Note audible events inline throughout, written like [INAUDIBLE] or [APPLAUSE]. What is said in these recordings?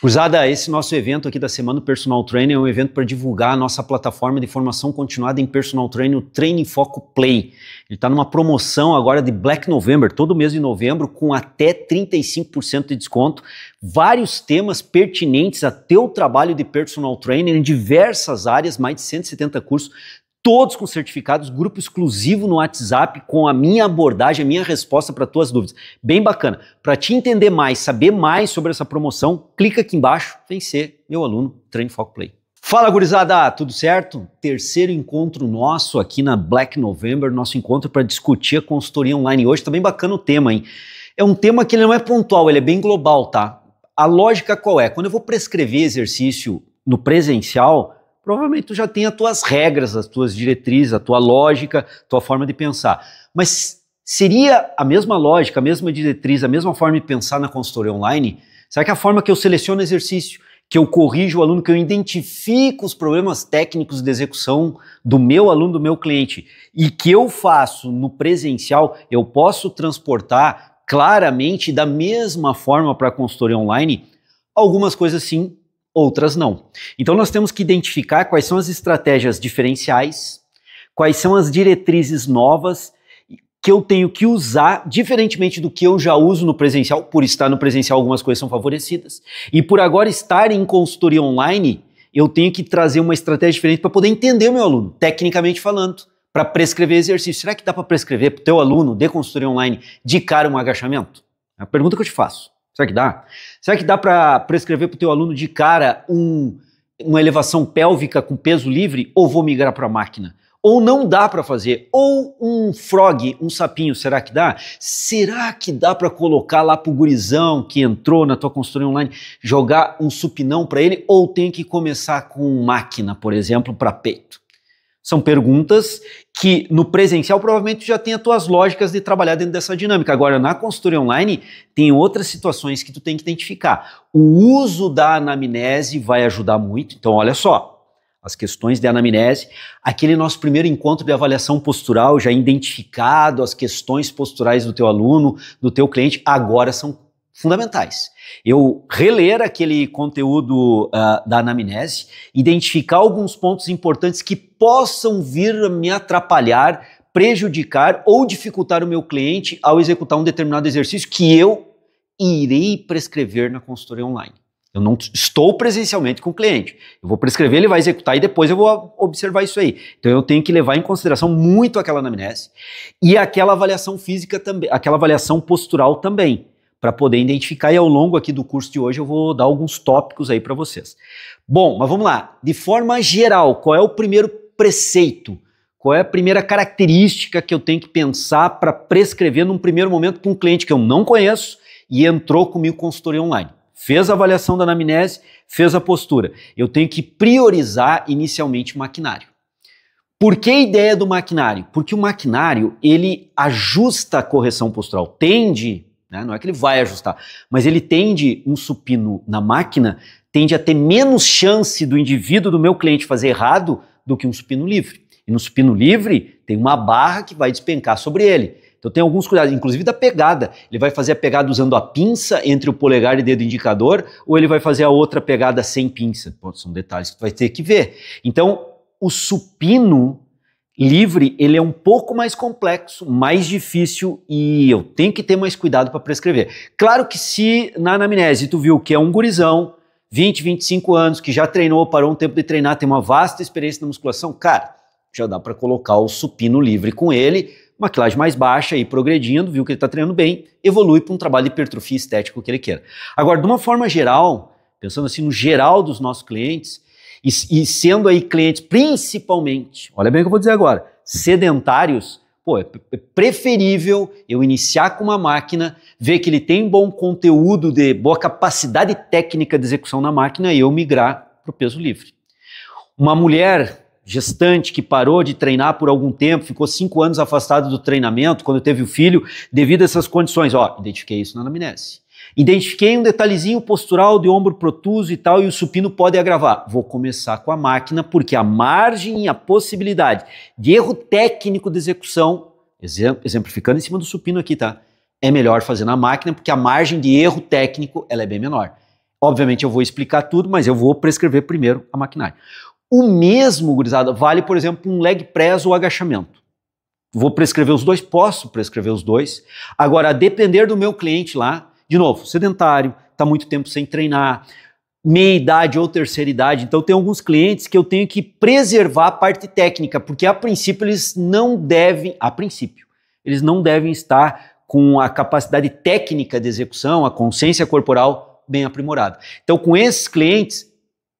Cruzada, esse nosso evento aqui da Semana do Personal Training é um evento para divulgar a nossa plataforma de formação continuada em Personal Training, o Training Foco Play. Ele está numa promoção agora de Black November, todo mês de novembro, com até 35% de desconto. Vários temas pertinentes a teu trabalho de personal trainer em diversas áreas, mais de 170 cursos, todos com certificados, grupo exclusivo no WhatsApp com a minha abordagem, a minha resposta para tuas dúvidas. Bem bacana. Para te entender mais, saber mais sobre essa promoção, clica aqui embaixo, vem ser meu aluno Treino Foco Play. Fala gurizada, tudo certo? Terceiro encontro nosso aqui na Black November, nosso encontro para discutir a consultoria online. Hoje tá bem bacana o tema, hein? É um tema que não é pontual, ele é bem global, tá? A lógica qual é? Quando eu vou prescrever exercício no presencial, provavelmente tu já tem as tuas regras, as tuas diretrizes, a tua lógica, a tua forma de pensar. Mas seria a mesma lógica, a mesma diretriz, a mesma forma de pensar na consultoria online? Será que a forma que eu seleciono exercício, que eu corrijo o aluno, que eu identifico os problemas técnicos de execução do meu aluno, do meu cliente, e que eu faço no presencial, eu posso transportar claramente da mesma forma para a consultoria online? Algumas coisas sim, outras não. Então nós temos que identificar quais são as estratégias diferenciais, quais são as diretrizes novas que eu tenho que usar, diferentemente do que eu já uso no presencial, por estar no presencial algumas coisas são favorecidas, e por agora estar em consultoria online, eu tenho que trazer uma estratégia diferente para poder entender o meu aluno, tecnicamente falando, para prescrever exercício. Será que dá para prescrever para o teu aluno de consultoria online de cara um agachamento? É a pergunta que eu te faço. Será que dá? Será que dá para prescrever para o teu aluno de cara um, uma elevação pélvica com peso livre ou vou migrar para a máquina? Ou não dá para fazer? Ou um frog, um sapinho, será que dá? Será que dá para colocar lá pro gurizão que entrou na tua consultoria online, jogar um supinão para ele? Ou tem que começar com máquina, por exemplo, para peito? São perguntas que no presencial provavelmente já tem as tuas lógicas de trabalhar dentro dessa dinâmica. Agora, na consultoria online, tem outras situações que tu tem que identificar. O uso da anamnese vai ajudar muito. Então, olha só, as questões de anamnese, aquele nosso primeiro encontro de avaliação postural, já identificado as questões posturais do teu aluno, do teu cliente, agora são fundamentais. Eu reler aquele conteúdo uh, da anamnese, identificar alguns pontos importantes que possam vir a me atrapalhar, prejudicar ou dificultar o meu cliente ao executar um determinado exercício que eu irei prescrever na consultoria online. Eu não estou presencialmente com o cliente. Eu vou prescrever, ele vai executar e depois eu vou observar isso aí. Então eu tenho que levar em consideração muito aquela anamnese e aquela avaliação física também, aquela avaliação postural também para poder identificar e ao longo aqui do curso de hoje eu vou dar alguns tópicos aí para vocês. Bom, mas vamos lá. De forma geral, qual é o primeiro preceito? Qual é a primeira característica que eu tenho que pensar para prescrever num primeiro momento para um cliente que eu não conheço e entrou comigo consultoria online? Fez a avaliação da anamnese, fez a postura. Eu tenho que priorizar inicialmente o maquinário. Por que a ideia do maquinário? Porque o maquinário, ele ajusta a correção postural, tende né? Não é que ele vai ajustar, mas ele tende, um supino na máquina, tende a ter menos chance do indivíduo, do meu cliente, fazer errado do que um supino livre. E no supino livre, tem uma barra que vai despencar sobre ele. Então tem alguns cuidados, inclusive da pegada. Ele vai fazer a pegada usando a pinça entre o polegar e dedo indicador, ou ele vai fazer a outra pegada sem pinça. Pô, são detalhes que tu vai ter que ver. Então, o supino livre, ele é um pouco mais complexo, mais difícil e eu tenho que ter mais cuidado para prescrever. Claro que se na anamnese tu viu que é um gurizão, 20, 25 anos, que já treinou, parou um tempo de treinar, tem uma vasta experiência na musculação, cara, já dá para colocar o supino livre com ele, uma quilagem mais baixa e progredindo, viu que ele está treinando bem, evolui para um trabalho de hipertrofia estético que ele queira. Agora, de uma forma geral, pensando assim no geral dos nossos clientes, e, e sendo aí clientes principalmente, olha bem o que eu vou dizer agora, sedentários, pô, é preferível eu iniciar com uma máquina, ver que ele tem bom conteúdo, de boa capacidade técnica de execução na máquina e eu migrar para o peso livre. Uma mulher gestante que parou de treinar por algum tempo, ficou cinco anos afastado do treinamento quando teve o filho, devido a essas condições. Ó, identifiquei isso na anamnese. Identifiquei um detalhezinho postural de ombro protuso e tal, e o supino pode agravar. Vou começar com a máquina, porque a margem e a possibilidade de erro técnico de execução, exemplificando em cima do supino aqui, tá? É melhor fazer na máquina, porque a margem de erro técnico ela é bem menor. Obviamente eu vou explicar tudo, mas eu vou prescrever primeiro a maquinário. O mesmo, gurizada, vale, por exemplo, um leg press ou agachamento. Vou prescrever os dois? Posso prescrever os dois. Agora, a depender do meu cliente lá, de novo, sedentário, está muito tempo sem treinar, meia idade ou terceira idade. Então, tem alguns clientes que eu tenho que preservar a parte técnica, porque a princípio eles não devem, a princípio, eles não devem estar com a capacidade técnica de execução, a consciência corporal bem aprimorada. Então, com esses clientes,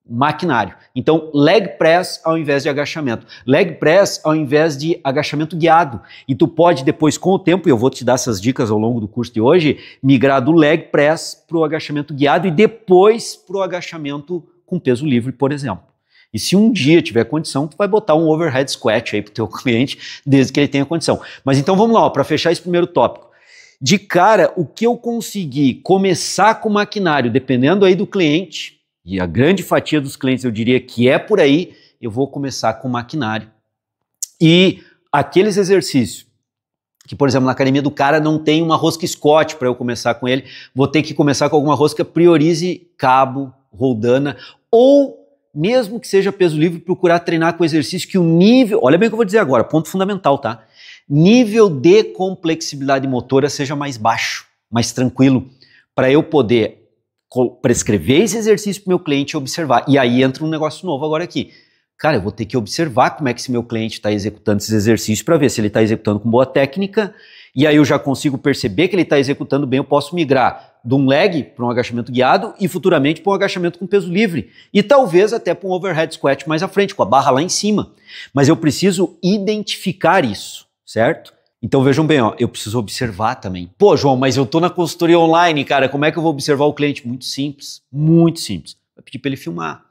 maquinário. Então, leg press ao invés de agachamento. Leg press ao invés de agachamento guiado. E tu pode depois, com o tempo, e eu vou te dar essas dicas ao longo do curso de hoje, migrar do leg press para o agachamento guiado e depois para o agachamento com peso livre, por exemplo. E se um dia tiver condição, tu vai botar um overhead squat aí para o teu [LAUGHS] cliente, desde que ele tenha condição. Mas então vamos lá, para fechar esse primeiro tópico. De cara, o que eu consegui começar com maquinário, dependendo aí do cliente, e a grande fatia dos clientes eu diria que é por aí, eu vou começar com maquinário. E aqueles exercícios que, por exemplo, na academia do cara não tem uma rosca Scott para eu começar com ele, vou ter que começar com alguma rosca, priorize cabo, roldana, ou mesmo que seja peso livre, procurar treinar com exercício que o nível, olha bem o que eu vou dizer agora, ponto fundamental, tá? nível de complexibilidade motora seja mais baixo, mais tranquilo, para eu poder prescrever esse exercício para o meu cliente observar. E aí entra um negócio novo agora aqui. Cara, eu vou ter que observar como é que esse meu cliente está executando esses exercícios para ver se ele está executando com boa técnica. E aí eu já consigo perceber que ele está executando bem. Eu posso migrar de um leg para um agachamento guiado e futuramente para um agachamento com peso livre. E talvez até para um overhead squat mais à frente, com a barra lá em cima. Mas eu preciso identificar isso certo? Então vejam bem, ó, eu preciso observar também. Pô, João, mas eu tô na consultoria online, cara, como é que eu vou observar o cliente? Muito simples, muito simples. Vai pedir para ele filmar.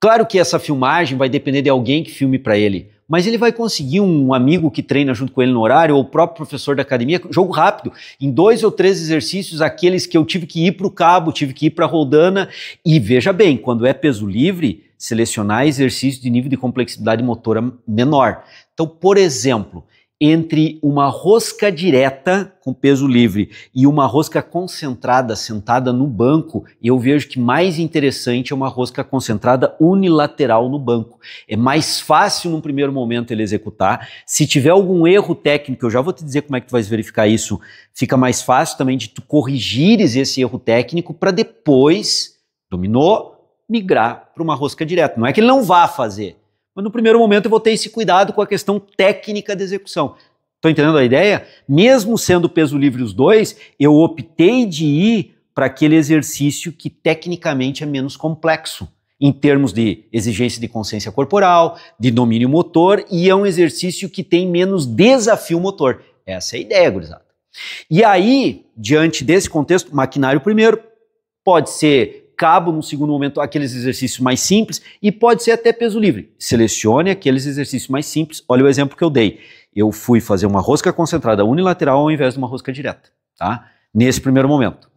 Claro que essa filmagem vai depender de alguém que filme para ele, mas ele vai conseguir um amigo que treina junto com ele no horário, ou o próprio professor da academia, jogo rápido. Em dois ou três exercícios, aqueles que eu tive que ir para o cabo, tive que ir para a roldana. E veja bem, quando é peso livre, selecionar exercícios de nível de complexidade motora menor. Então, por exemplo, entre uma rosca direta com peso livre e uma rosca concentrada sentada no banco, eu vejo que mais interessante é uma rosca concentrada unilateral no banco. É mais fácil num primeiro momento ele executar. Se tiver algum erro técnico, eu já vou te dizer como é que tu vais verificar isso, fica mais fácil também de tu corrigires esse erro técnico para depois, dominou, migrar para uma rosca direta. Não é que ele não vá fazer, mas no primeiro momento eu vou ter esse cuidado com a questão técnica de execução. Estou entendendo a ideia? Mesmo sendo peso livre os dois, eu optei de ir para aquele exercício que tecnicamente é menos complexo em termos de exigência de consciência corporal, de domínio motor, e é um exercício que tem menos desafio motor. Essa é a ideia, gurizada. E aí, diante desse contexto, maquinário primeiro, pode ser cabo, no segundo momento, aqueles exercícios mais simples e pode ser até peso livre. Selecione aqueles exercícios mais simples. Olha o exemplo que eu dei. Eu fui fazer uma rosca concentrada unilateral ao invés de uma rosca direta, tá? Nesse primeiro momento.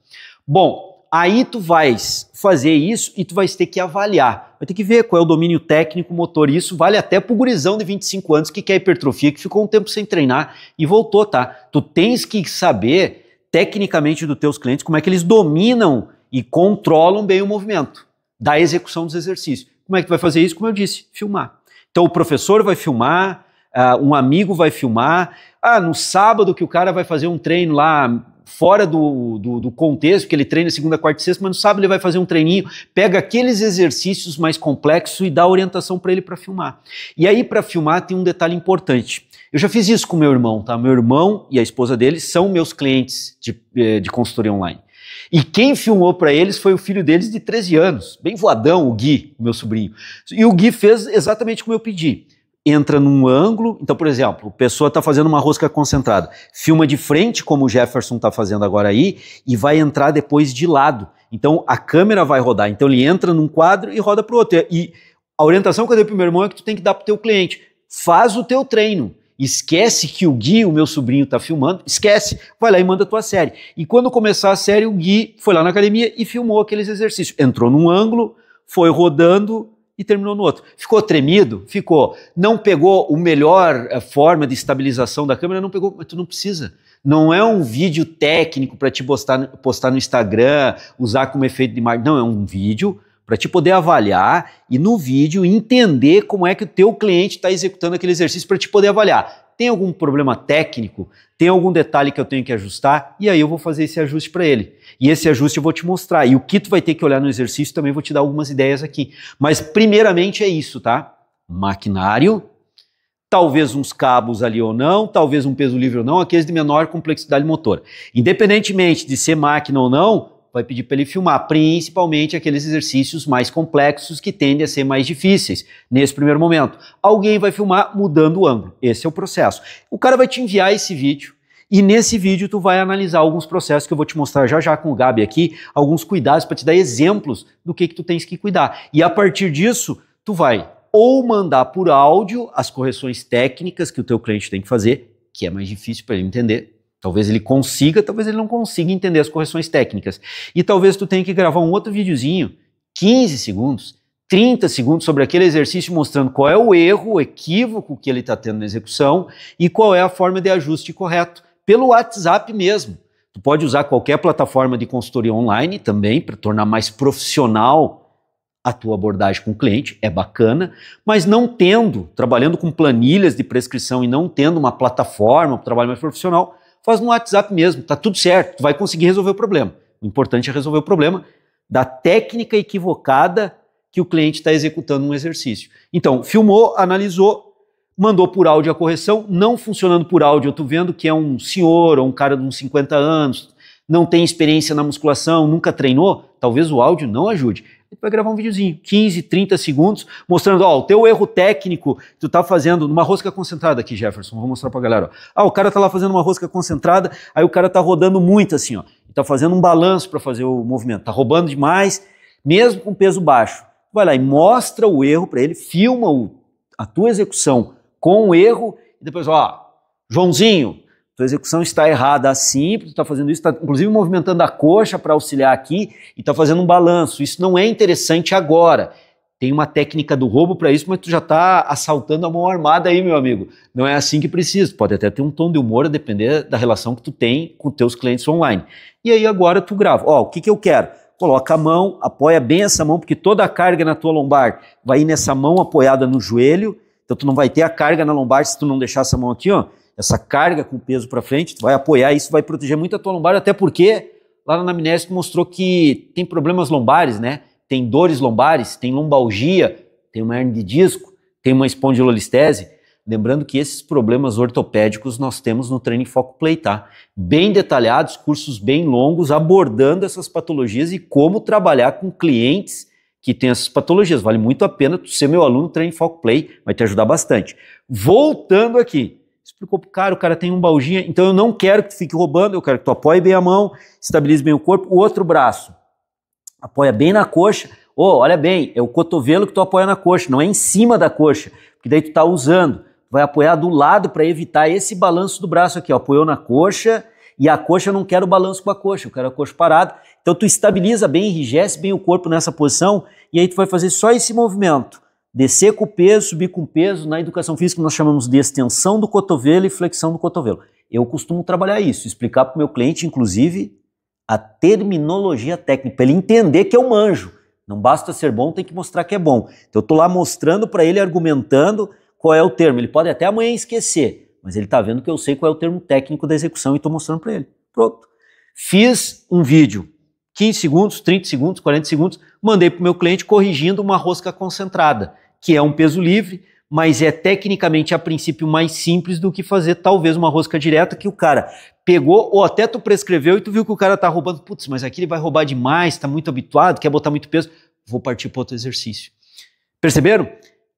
Bom, aí tu vais fazer isso e tu vais ter que avaliar. Vai ter que ver qual é o domínio técnico motor. Isso vale até pro gurizão de 25 anos que quer hipertrofia, que ficou um tempo sem treinar e voltou, tá? Tu tens que saber tecnicamente dos teus clientes como é que eles dominam e controlam bem o movimento da execução dos exercícios. Como é que tu vai fazer isso? Como eu disse, filmar. Então o professor vai filmar, uh, um amigo vai filmar. Ah, no sábado que o cara vai fazer um treino lá fora do, do, do, contexto, que ele treina segunda, quarta e sexta, mas no sábado ele vai fazer um treininho, pega aqueles exercícios mais complexos e dá orientação para ele para filmar. E aí, para filmar, tem um detalhe importante. Eu já fiz isso com meu irmão, tá? Meu irmão e a esposa dele são meus clientes de, eh, de consultoria online. E quem filmou para eles foi o filho deles de 13 anos, bem voadão, o Gui, meu sobrinho. E o Gui fez exatamente como eu pedi. Entra num ângulo, então, por exemplo, a pessoa está fazendo uma rosca concentrada, filma de frente, como o Jefferson está fazendo agora aí, e vai entrar depois de lado. Então a câmera vai rodar. Então ele entra num quadro e roda para o outro. E a orientação que eu dei para o meu irmão é que tu tem que dar para o teu cliente. Faz o teu treino. Esquece que o Gui, o meu sobrinho, está filmando, esquece, vai lá e manda a tua série. E quando começar a série, o Gui foi lá na academia e filmou aqueles exercícios. Entrou num ângulo, foi rodando e terminou no outro. Ficou tremido? Ficou. Não pegou o melhor eh, forma de estabilização da câmera? Não pegou, mas tu não precisa. Não é um vídeo técnico para te postar, postar no Instagram, usar como efeito de marketing. Não, é um vídeo para te poder avaliar e no vídeo entender como é que o teu cliente está executando aquele exercício para te poder avaliar. Tem algum problema técnico? Tem algum detalhe que eu tenho que ajustar? E aí eu vou fazer esse ajuste para ele. E esse ajuste eu vou te mostrar. E o que tu vai ter que olhar no exercício também vou te dar algumas ideias aqui. Mas primeiramente é isso, tá? Maquinário, talvez uns cabos ali ou não, talvez um peso livre ou não, aqueles de menor complexidade motora. Independentemente de ser máquina ou não, vai pedir para ele filmar, principalmente aqueles exercícios mais complexos que tendem a ser mais difíceis nesse primeiro momento. Alguém vai filmar mudando o ângulo. Esse é o processo. O cara vai te enviar esse vídeo e nesse vídeo tu vai analisar alguns processos que eu vou te mostrar já já com o Gabi aqui, alguns cuidados para te dar exemplos do que que tu tens que cuidar. E a partir disso, tu vai ou mandar por áudio as correções técnicas que o teu cliente tem que fazer, que é mais difícil para ele entender, Talvez ele consiga, talvez ele não consiga entender as correções técnicas. E talvez tu tenha que gravar um outro videozinho, 15 segundos, 30 segundos sobre aquele exercício mostrando qual é o erro, o equívoco que ele está tendo na execução e qual é a forma de ajuste correto, pelo WhatsApp mesmo. Tu pode usar qualquer plataforma de consultoria online também para tornar mais profissional a tua abordagem com o cliente, é bacana, mas não tendo, trabalhando com planilhas de prescrição e não tendo uma plataforma para trabalho mais profissional, faz no WhatsApp mesmo, tá tudo certo, tu vai conseguir resolver o problema. O importante é resolver o problema da técnica equivocada que o cliente está executando um exercício. Então, filmou, analisou, mandou por áudio a correção, não funcionando por áudio, eu tô vendo que é um senhor ou um cara de uns 50 anos, não tem experiência na musculação, nunca treinou, talvez o áudio não ajude vai gravar um videozinho, 15, 30 segundos, mostrando, ó, o teu erro técnico que tu tá fazendo numa rosca concentrada aqui, Jefferson, vou mostrar pra galera, ó. Ah, o cara tá lá fazendo uma rosca concentrada, aí o cara tá rodando muito assim, ó, tá fazendo um balanço para fazer o movimento, tá roubando demais, mesmo com peso baixo. Vai lá e mostra o erro para ele, filma o, a tua execução com o erro, e depois, ó, Joãozinho, tua execução está errada assim, tu está fazendo isso, está inclusive movimentando a coxa para auxiliar aqui e está fazendo um balanço. Isso não é interessante agora. Tem uma técnica do roubo para isso, mas tu já está assaltando a mão armada aí, meu amigo. Não é assim que precisa. Pode até ter um tom de humor a depender da relação que tu tem com teus clientes online. E aí agora tu grava. Ó, o que, que eu quero? Coloca a mão, apoia bem essa mão, porque toda a carga na tua lombar vai ir nessa mão apoiada no joelho. Então tu não vai ter a carga na lombar se tu não deixar essa mão aqui, ó essa carga com peso para frente, tu vai apoiar isso, vai proteger muito a tua lombar, até porque lá na anamnese mostrou que tem problemas lombares, né? Tem dores lombares, tem lombalgia, tem uma hernia de disco, tem uma espondilolistese. Lembrando que esses problemas ortopédicos nós temos no Treino Foco Play, tá? Bem detalhados, cursos bem longos, abordando essas patologias e como trabalhar com clientes que têm essas patologias. Vale muito a pena tu ser meu aluno Treino Foco Play, vai te ajudar bastante. Voltando aqui, explicou pro cara, o cara tem um balginha, então eu não quero que tu fique roubando, eu quero que tu apoie bem a mão, estabilize bem o corpo, o outro braço, apoia bem na coxa, oh, olha bem, é o cotovelo que tu apoia na coxa, não é em cima da coxa, porque daí tu tá usando, vai apoiar do lado para evitar esse balanço do braço aqui, ó, apoiou na coxa, e a coxa eu não quero balanço com a coxa, eu quero a coxa parada, então tu estabiliza bem, enrijece bem o corpo nessa posição, e aí tu vai fazer só esse movimento, Descer com peso, subir com peso, na educação física nós chamamos de extensão do cotovelo e flexão do cotovelo. Eu costumo trabalhar isso, explicar para o meu cliente, inclusive, a terminologia técnica, para ele entender que é um anjo. Não basta ser bom, tem que mostrar que é bom. Então eu estou lá mostrando para ele, argumentando qual é o termo. Ele pode até amanhã esquecer, mas ele está vendo que eu sei qual é o termo técnico da execução e estou mostrando para ele. Pronto. Fiz um vídeo, 15 segundos, 30 segundos, 40 segundos, mandei para o meu cliente corrigindo uma rosca concentrada que é um peso livre, mas é tecnicamente a princípio mais simples do que fazer talvez uma rosca direta que o cara pegou ou até tu prescreveu e tu viu que o cara tá roubando, putz, mas aqui ele vai roubar demais, tá muito habituado, quer botar muito peso, vou partir para outro exercício. Perceberam?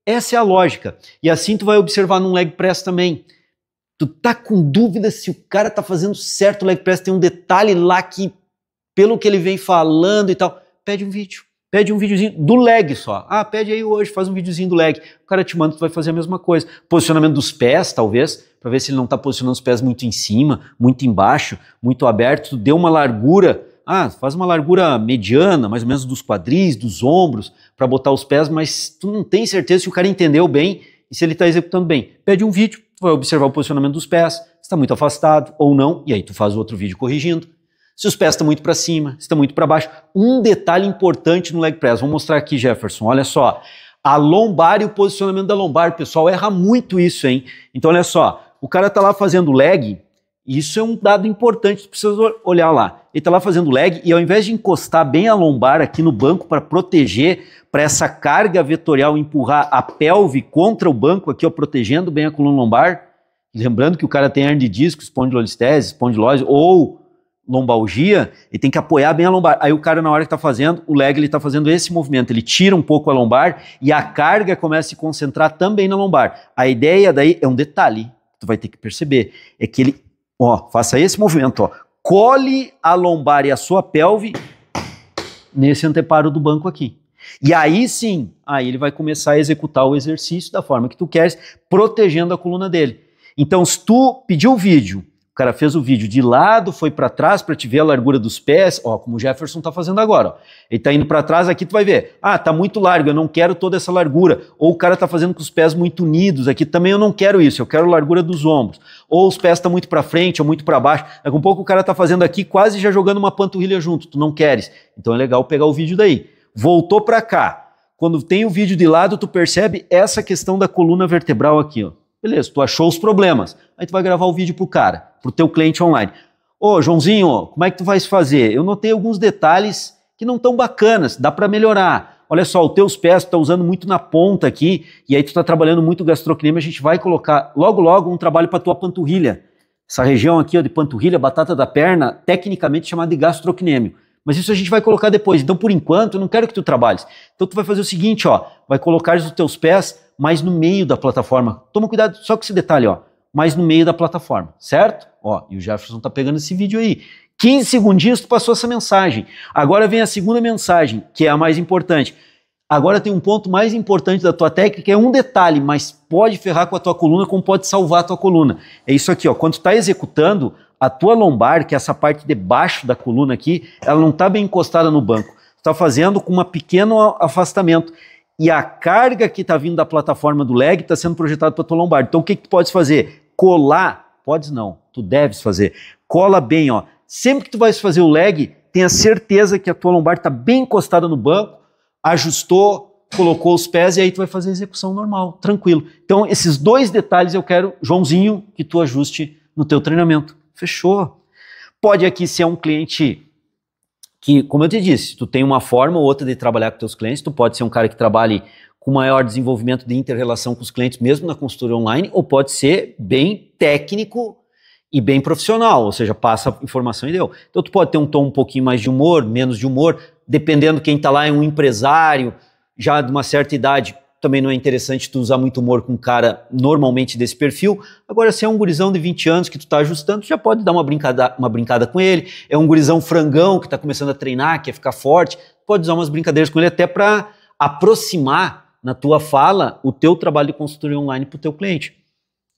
Essa é a lógica. E assim tu vai observar num leg press também. Tu tá com dúvida se o cara tá fazendo certo o leg press, tem um detalhe lá que pelo que ele vem falando e tal, pede um vídeo. Pede um videozinho do leg só. Ah, pede aí hoje, faz um videozinho do leg. O cara te manda, tu vai fazer a mesma coisa. Posicionamento dos pés, talvez, para ver se ele não está posicionando os pés muito em cima, muito embaixo, muito aberto. Tu deu uma largura. Ah, faz uma largura mediana, mais ou menos dos quadris, dos ombros, para botar os pés, mas tu não tem certeza se o cara entendeu bem e se ele está executando bem. Pede um vídeo, vai observar o posicionamento dos pés, está muito afastado ou não, e aí tu faz outro vídeo corrigindo. Se os pés estão muito para cima, estão muito para baixo. Um detalhe importante no leg press, vou mostrar aqui, Jefferson, olha só. A lombar e o posicionamento da lombar, pessoal erra muito isso, hein? Então olha só, o cara tá lá fazendo leg, isso é um dado importante, precisa olhar lá. Ele está lá fazendo leg e ao invés de encostar bem a lombar aqui no banco para proteger, para essa carga vetorial empurrar a pelve contra o banco aqui, ó, protegendo bem a coluna lombar, lembrando que o cara tem hernia de disco, espondilolistese, espondilose ou lombalgia, ele tem que apoiar bem a lombar. Aí o cara na hora que está fazendo, o leg ele está fazendo esse movimento, ele tira um pouco a lombar e a carga começa a se concentrar também na lombar. A ideia daí é um detalhe, tu vai ter que perceber, é que ele Ó, faça esse movimento, ó. Cole a lombar e a sua pelve nesse anteparo do banco aqui. E aí sim, aí ele vai começar a executar o exercício da forma que tu queres, protegendo a coluna dele. Então, se tu pedir o vídeo o cara fez o vídeo de lado, foi para trás para te ver a largura dos pés, ó, como o Jefferson tá fazendo agora, ó. Ele tá indo para trás, aqui tu vai ver. Ah, tá muito largo, eu não quero toda essa largura. Ou o cara tá fazendo com os pés muito unidos, aqui também eu não quero isso, eu quero largura dos ombros. Ou os pés tá muito para frente ou muito para baixo. Daqui um pouco o cara tá fazendo aqui quase já jogando uma panturrilha junto, tu não queres. Então é legal pegar o vídeo daí. Voltou para cá. Quando tem o vídeo de lado, tu percebe essa questão da coluna vertebral aqui, ó. Beleza, tu achou os problemas. Aí tu vai gravar o vídeo pro cara, pro teu cliente online. Ô, Joãozinho, como é que tu vais fazer? Eu notei alguns detalhes que não tão bacanas, dá para melhorar. Olha só, os teus pés tu tá usando muito na ponta aqui, e aí tu tá trabalhando muito gastrocnêmio, a gente vai colocar logo logo um trabalho para tua panturrilha. Essa região aqui ó, de panturrilha, batata da perna, tecnicamente chamada de gastrocnêmio. Mas isso a gente vai colocar depois. Então, por enquanto, eu não quero que tu trabalhes. Então, tu vai fazer o seguinte, ó, vai colocar os teus pés mais no meio da plataforma. Toma cuidado só com esse detalhe, ó, mais no meio da plataforma, certo? Ó, e o Jefferson tá pegando esse vídeo aí. 15 segundinhos tu passou essa mensagem. Agora vem a segunda mensagem, que é a mais importante. Agora tem um ponto mais importante da tua técnica, é um detalhe, mas pode ferrar com a tua coluna, como pode salvar a tua coluna. É isso aqui, ó. Quando tu tá executando, a tua lombar, que é essa parte de baixo da coluna aqui, ela não está bem encostada no banco. Está fazendo com um pequeno afastamento. E a carga que está vindo da plataforma do leg está sendo projetada para tua lombar. Então o que, que tu podes fazer? Colar. Podes não, tu deves fazer. Cola bem, ó. Sempre que tu vais fazer o leg, tenha certeza que a tua lombar está bem encostada no banco, ajustou, colocou os pés e aí tu vai fazer a execução normal, tranquilo. Então esses dois detalhes eu quero, Joãozinho, que tu ajuste no teu treinamento. Fechou. Pode aqui ser um cliente que, como eu te disse, tu tem uma forma ou outra de trabalhar com teus clientes, tu pode ser um cara que trabalhe com maior desenvolvimento de inter-relação com os clientes, mesmo na consultoria online, ou pode ser bem técnico e bem profissional, ou seja, passa informação e deu. Então tu pode ter um tom um pouquinho mais de humor, menos de humor, dependendo quem está lá é um empresário, já de uma certa idade, também não é interessante tu usar muito humor com um cara normalmente desse perfil. Agora, se é um gurizão de 20 anos que tu tá ajustando, tu já pode dar uma brincada, uma brincada com ele. É um gurizão frangão que tá começando a treinar, quer ficar forte, pode usar umas brincadeiras com ele até para aproximar na tua fala o teu trabalho de consultoria online para o teu cliente.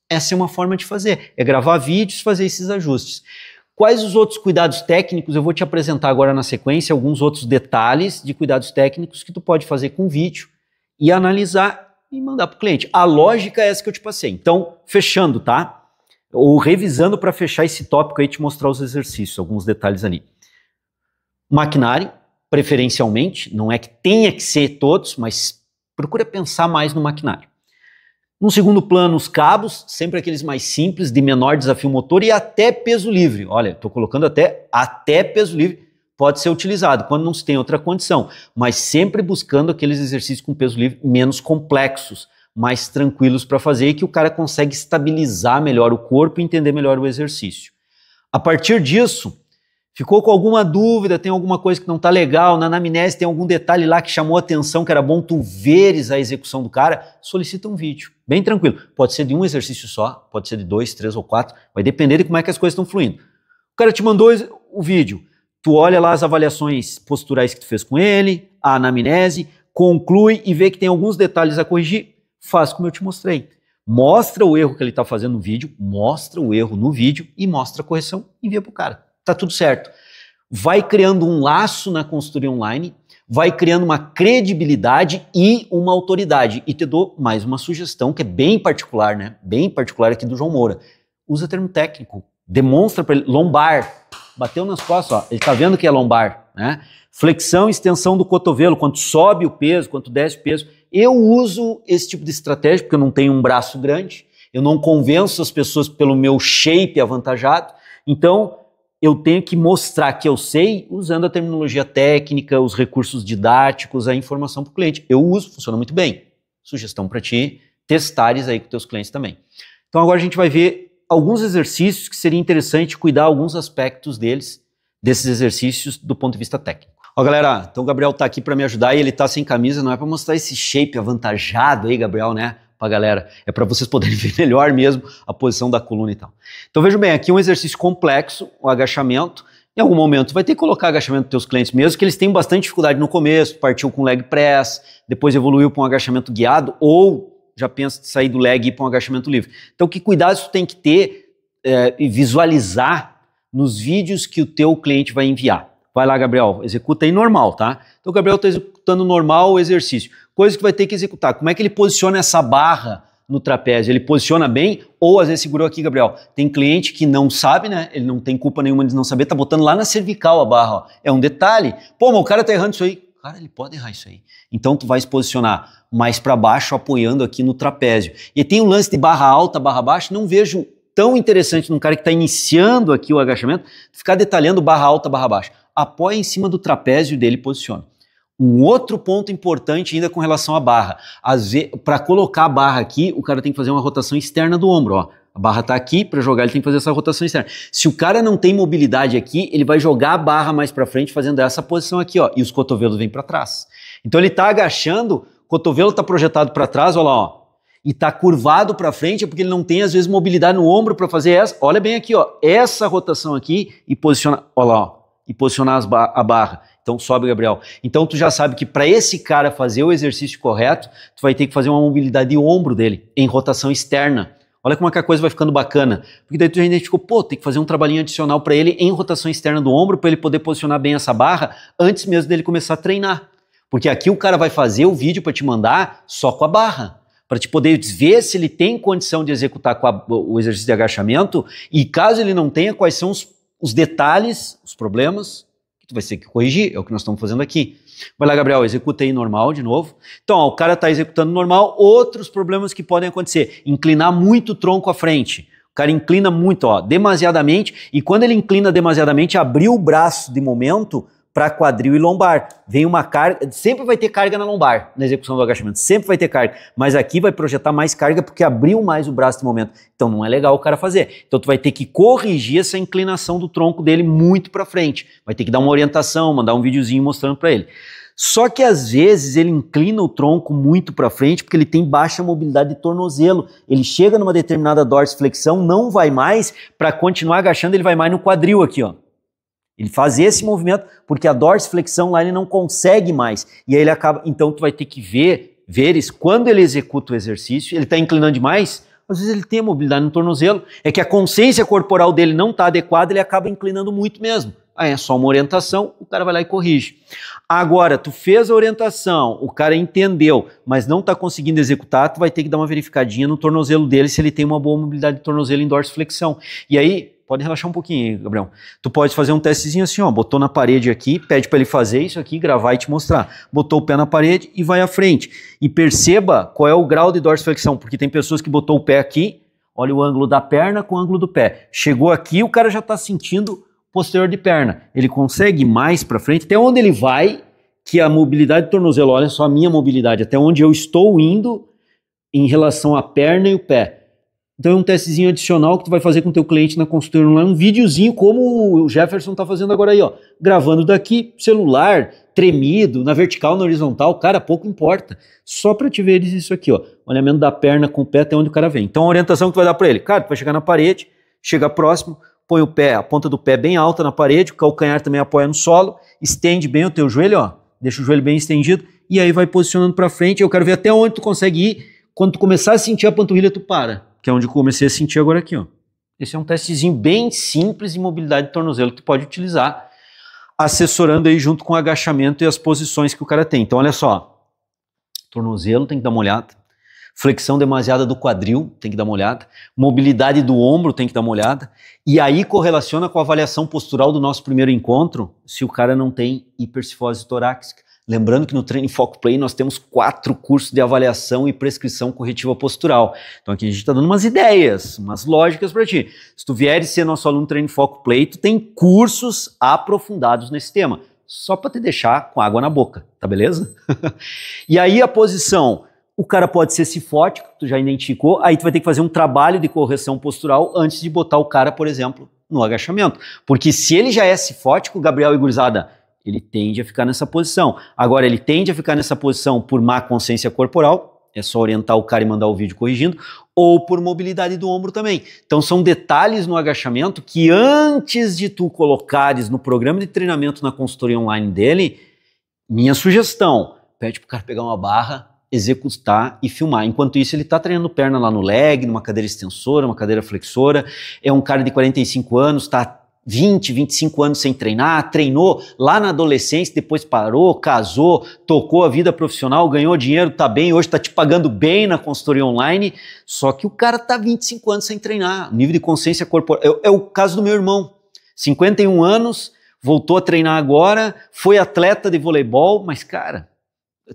Essa é uma forma de fazer, é gravar vídeos, fazer esses ajustes. Quais os outros cuidados técnicos? Eu vou te apresentar agora na sequência alguns outros detalhes de cuidados técnicos que tu pode fazer com vídeo e analisar e mandar para o cliente. A lógica é essa que eu te passei. Então, fechando, tá? Ou revisando para fechar esse tópico aí, te mostrar os exercícios, alguns detalhes ali. Maquinário, preferencialmente, não é que tenha que ser todos, mas procura pensar mais no maquinário. No segundo plano, os cabos, sempre aqueles mais simples, de menor desafio motor e até peso livre. Olha, estou colocando até, até peso livre pode ser utilizado quando não se tem outra condição, mas sempre buscando aqueles exercícios com peso livre menos complexos, mais tranquilos para fazer e que o cara consegue estabilizar melhor o corpo e entender melhor o exercício. A partir disso, ficou com alguma dúvida, tem alguma coisa que não está legal, na anamnese tem algum detalhe lá que chamou atenção, que era bom tu veres a execução do cara, solicita um vídeo, bem tranquilo. Pode ser de um exercício só, pode ser de dois, três ou quatro, vai depender de como é que as coisas estão fluindo. O cara te mandou o vídeo, Tu olha lá as avaliações posturais que tu fez com ele, a anamnese, conclui e vê que tem alguns detalhes a corrigir, faz como eu te mostrei. Mostra o erro que ele está fazendo no vídeo, mostra o erro no vídeo e mostra a correção e envia para o cara. Tá tudo certo. Vai criando um laço na consultoria online, vai criando uma credibilidade e uma autoridade. E te dou mais uma sugestão que é bem particular, né? Bem particular aqui do João Moura. Usa termo técnico, demonstra para ele lombar, bateu nas costas, ó, ele tá vendo que é lombar, né? Flexão, extensão do cotovelo, quanto sobe o peso, quanto desce o peso. Eu uso esse tipo de estratégia porque eu não tenho um braço grande, eu não convenço as pessoas pelo meu shape avantajado. Então, eu tenho que mostrar que eu sei usando a terminologia técnica, os recursos didáticos, a informação para o cliente. Eu uso, funciona muito bem. Sugestão para ti, testares aí com teus clientes também. Então agora a gente vai ver alguns exercícios que seria interessante cuidar alguns aspectos deles, desses exercícios do ponto de vista técnico. Ó, galera, então o Gabriel tá aqui para me ajudar e ele tá sem camisa, não é para mostrar esse shape avantajado aí, Gabriel, né? para galera, é para vocês poderem [LAUGHS] ver melhor mesmo a posição da coluna e tal. Então vejam bem, aqui um exercício complexo, o agachamento. Em algum momento vai ter que colocar agachamento para teus clientes, mesmo que eles tenham bastante dificuldade no começo, partiu com leg press, depois evoluiu para um agachamento guiado ou já pensa de sair do leg e ir para um agachamento livre. Então que cuidado tu tem que ter é, e visualizar nos vídeos que o teu cliente vai enviar. Vai lá, Gabriel, executa aí normal, tá? Então o Gabriel está executando normal o exercício coisa que vai ter que executar. Como é que ele posiciona essa barra no trapézio? Ele posiciona bem ou às vezes segurou aqui, Gabriel? Tem cliente que não sabe, né? Ele não tem culpa nenhuma de não saber, tá botando lá na cervical a barra, ó. É um detalhe. Pô, mas o cara tá errando isso aí. Cara, ele pode errar isso aí. Então tu vai se posicionar mais para baixo, apoiando aqui no trapézio. E tem um lance de barra alta, barra baixa, não vejo tão interessante num cara que está iniciando aqui o agachamento, ficar detalhando barra alta, barra baixa. Apoia em cima do trapézio dele e posiciona. Um outro ponto importante ainda com relação à barra. Para colocar a barra aqui, o cara tem que fazer uma rotação externa do ombro. Ó. A barra está aqui, para jogar ele tem que fazer essa rotação externa. Se o cara não tem mobilidade aqui, ele vai jogar a barra mais para frente fazendo essa posição aqui, ó, e os cotovelos vêm para trás. Então ele está agachando, o cotovelo está projetado para trás, olha lá, ó, e está curvado para frente, é porque ele não tem às vezes mobilidade no ombro para fazer essa. Olha bem aqui, ó, essa rotação aqui e posicionar, olha lá, ó, e posicionar a barra. Então sobe, Gabriel. Então tu já sabe que para esse cara fazer o exercício correto, tu vai ter que fazer uma mobilidade de ombro dele em rotação externa. Olha como é que a coisa vai ficando bacana. Porque daí tu já identificou, pô, tem que fazer um trabalhinho adicional para ele em rotação externa do ombro, para ele poder posicionar bem essa barra antes mesmo dele começar a treinar. Porque aqui o cara vai fazer o vídeo para te mandar só com a barra para te poder ver se ele tem condição de executar a, o exercício de agachamento e caso ele não tenha, quais são os, os detalhes, os problemas tu vai ter que corrigir, é o que nós estamos fazendo aqui. Vai lá, Gabriel, executa aí normal de novo. Então, ó, o cara está executando normal, outros problemas que podem acontecer. Inclinar muito o tronco à frente. O cara inclina muito, ó, demasiadamente, e quando ele inclina demasiadamente, abrir o braço de momento, para quadril e lombar. Vem uma carga, sempre vai ter carga na lombar na execução do agachamento, sempre vai ter carga, mas aqui vai projetar mais carga porque abriu mais o braço no momento. Então não é legal o cara fazer. Então tu vai ter que corrigir essa inclinação do tronco dele muito para frente. Vai ter que dar uma orientação, mandar um videozinho mostrando para ele. Só que às vezes ele inclina o tronco muito para frente porque ele tem baixa mobilidade de tornozelo. Ele chega numa determinada dorsiflexão, não vai mais, para continuar agachando, ele vai mais no quadril aqui, ó. Ele faz esse movimento porque a dorsiflexão lá ele não consegue mais. E aí ele acaba. Então tu vai ter que ver, veres, quando ele executa o exercício, ele está inclinando demais. Às vezes ele tem mobilidade no tornozelo, é que a consciência corporal dele não está adequada, ele acaba inclinando muito mesmo. Aí é só uma orientação, o cara vai lá e corrige. Agora, tu fez a orientação, o cara entendeu, mas não está conseguindo executar, tu vai ter que dar uma verificadinha no tornozelo dele se ele tem uma boa mobilidade de tornozelo em dorsiflexão. E aí, pode relaxar um pouquinho, Gabriel. Tu pode fazer um testezinho assim, ó, botou na parede aqui, pede para ele fazer isso aqui, gravar e te mostrar. Botou o pé na parede e vai à frente. E perceba qual é o grau de dorsiflexão, porque tem pessoas que botou o pé aqui, olha o ângulo da perna com o ângulo do pé. Chegou aqui, o cara já está sentindo posterior de perna. Ele consegue mais para frente, até onde ele vai, que a mobilidade do tornozelo, olha só a minha mobilidade, até onde eu estou indo em relação à perna e o pé. Então é um testezinho adicional que tu vai fazer com o teu cliente na consultoria online, um videozinho como o Jefferson está fazendo agora aí, ó, gravando daqui, celular, tremido, na vertical, na horizontal, cara, pouco importa. Só para te ver isso aqui, ó, olhamento da perna com o pé até onde o cara vem. Então a orientação que tu vai dar para ele, cara, tu vai chegar na parede, chega próximo, põe o pé, a ponta do pé bem alta na parede, o calcanhar também apoia no solo, estende bem o teu joelho, ó, deixa o joelho bem estendido e aí vai posicionando para frente. Eu quero ver até onde tu consegue ir. Quando tu começar a sentir a panturrilha, tu para que é onde eu comecei a sentir agora aqui. Ó. Esse é um testezinho bem simples de mobilidade de tornozelo que pode utilizar. assessorando aí junto com o agachamento e as posições que o cara tem. Então, olha só, tornozelo tem que dar uma olhada, flexão demasiada do quadril, tem que dar uma olhada, mobilidade do ombro, tem que dar uma olhada, e aí correlaciona com a avaliação postural do nosso primeiro encontro, se o cara não tem hipercifose torácica. Lembrando que no Treino Foco Play nós temos quatro cursos de avaliação e prescrição corretiva postural. Então aqui a gente está dando umas ideias, umas lógicas para ti. Se tu vieres ser nosso aluno Treino Foco Play, tu tem cursos aprofundados nesse tema, só para te deixar com água na boca, tá beleza? [LAUGHS] e aí a posição, o cara pode ser cifótico, tu já identificou, aí tu vai ter que fazer um trabalho de correção postural antes de botar o cara, por exemplo, no agachamento. Porque se ele já é cifótico, Gabriel e Gurizada, ele tende a ficar nessa posição. Agora, ele tende a ficar nessa posição por má consciência corporal, é só orientar o cara e mandar o vídeo corrigindo, ou por mobilidade do ombro também. Então, são detalhes no agachamento que antes de tu colocares no programa de treinamento na consultoria online dele, minha sugestão, pede pro cara pegar uma barra, executar e filmar. Enquanto isso, ele está treinando perna lá no leg, numa cadeira extensora, uma cadeira flexora. É um cara de 45 anos, está 20, 25 anos sem treinar, treinou lá na adolescência, depois parou, casou, tocou a vida profissional, ganhou dinheiro, tá bem, hoje tá te pagando bem na consultoria online, só que o cara tá 25 anos sem treinar, nível de consciência corporal. É, é o caso do meu irmão, 51 anos, voltou a treinar agora, foi atleta de voleibol, mas cara,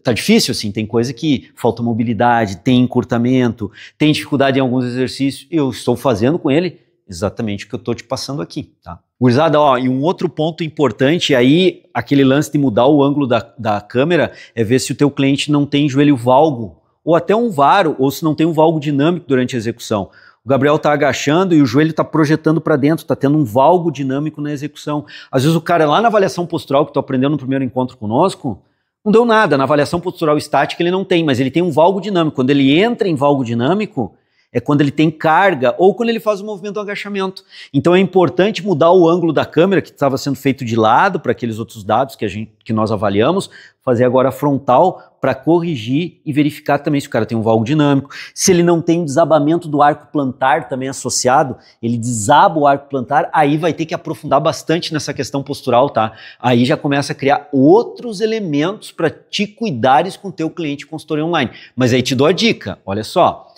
tá difícil assim, tem coisa que falta mobilidade, tem encurtamento, tem dificuldade em alguns exercícios, eu estou fazendo com ele exatamente o que eu estou te passando aqui, tá? Gurizada, ó, e um outro ponto importante aí, aquele lance de mudar o ângulo da, da câmera, é ver se o teu cliente não tem joelho valgo, ou até um varo, ou se não tem um valgo dinâmico durante a execução. O Gabriel está agachando e o joelho está projetando para dentro, está tendo um valgo dinâmico na execução. Às vezes o cara lá na avaliação postural que tu aprendeu no primeiro encontro conosco, não deu nada. Na avaliação postural estática ele não tem, mas ele tem um valgo dinâmico. Quando ele entra em valgo dinâmico, é quando ele tem carga ou quando ele faz o movimento do agachamento. Então é importante mudar o ângulo da câmera que estava sendo feito de lado para aqueles outros dados que, a gente, que nós avaliamos, fazer agora frontal para corrigir e verificar também se o cara tem um valgo dinâmico, se ele não tem um desabamento do arco plantar também associado, ele desaba o arco plantar, aí vai ter que aprofundar bastante nessa questão postural, tá? Aí já começa a criar outros elementos para te cuidares com teu cliente consultoria online. Mas aí te dou a dica, olha só,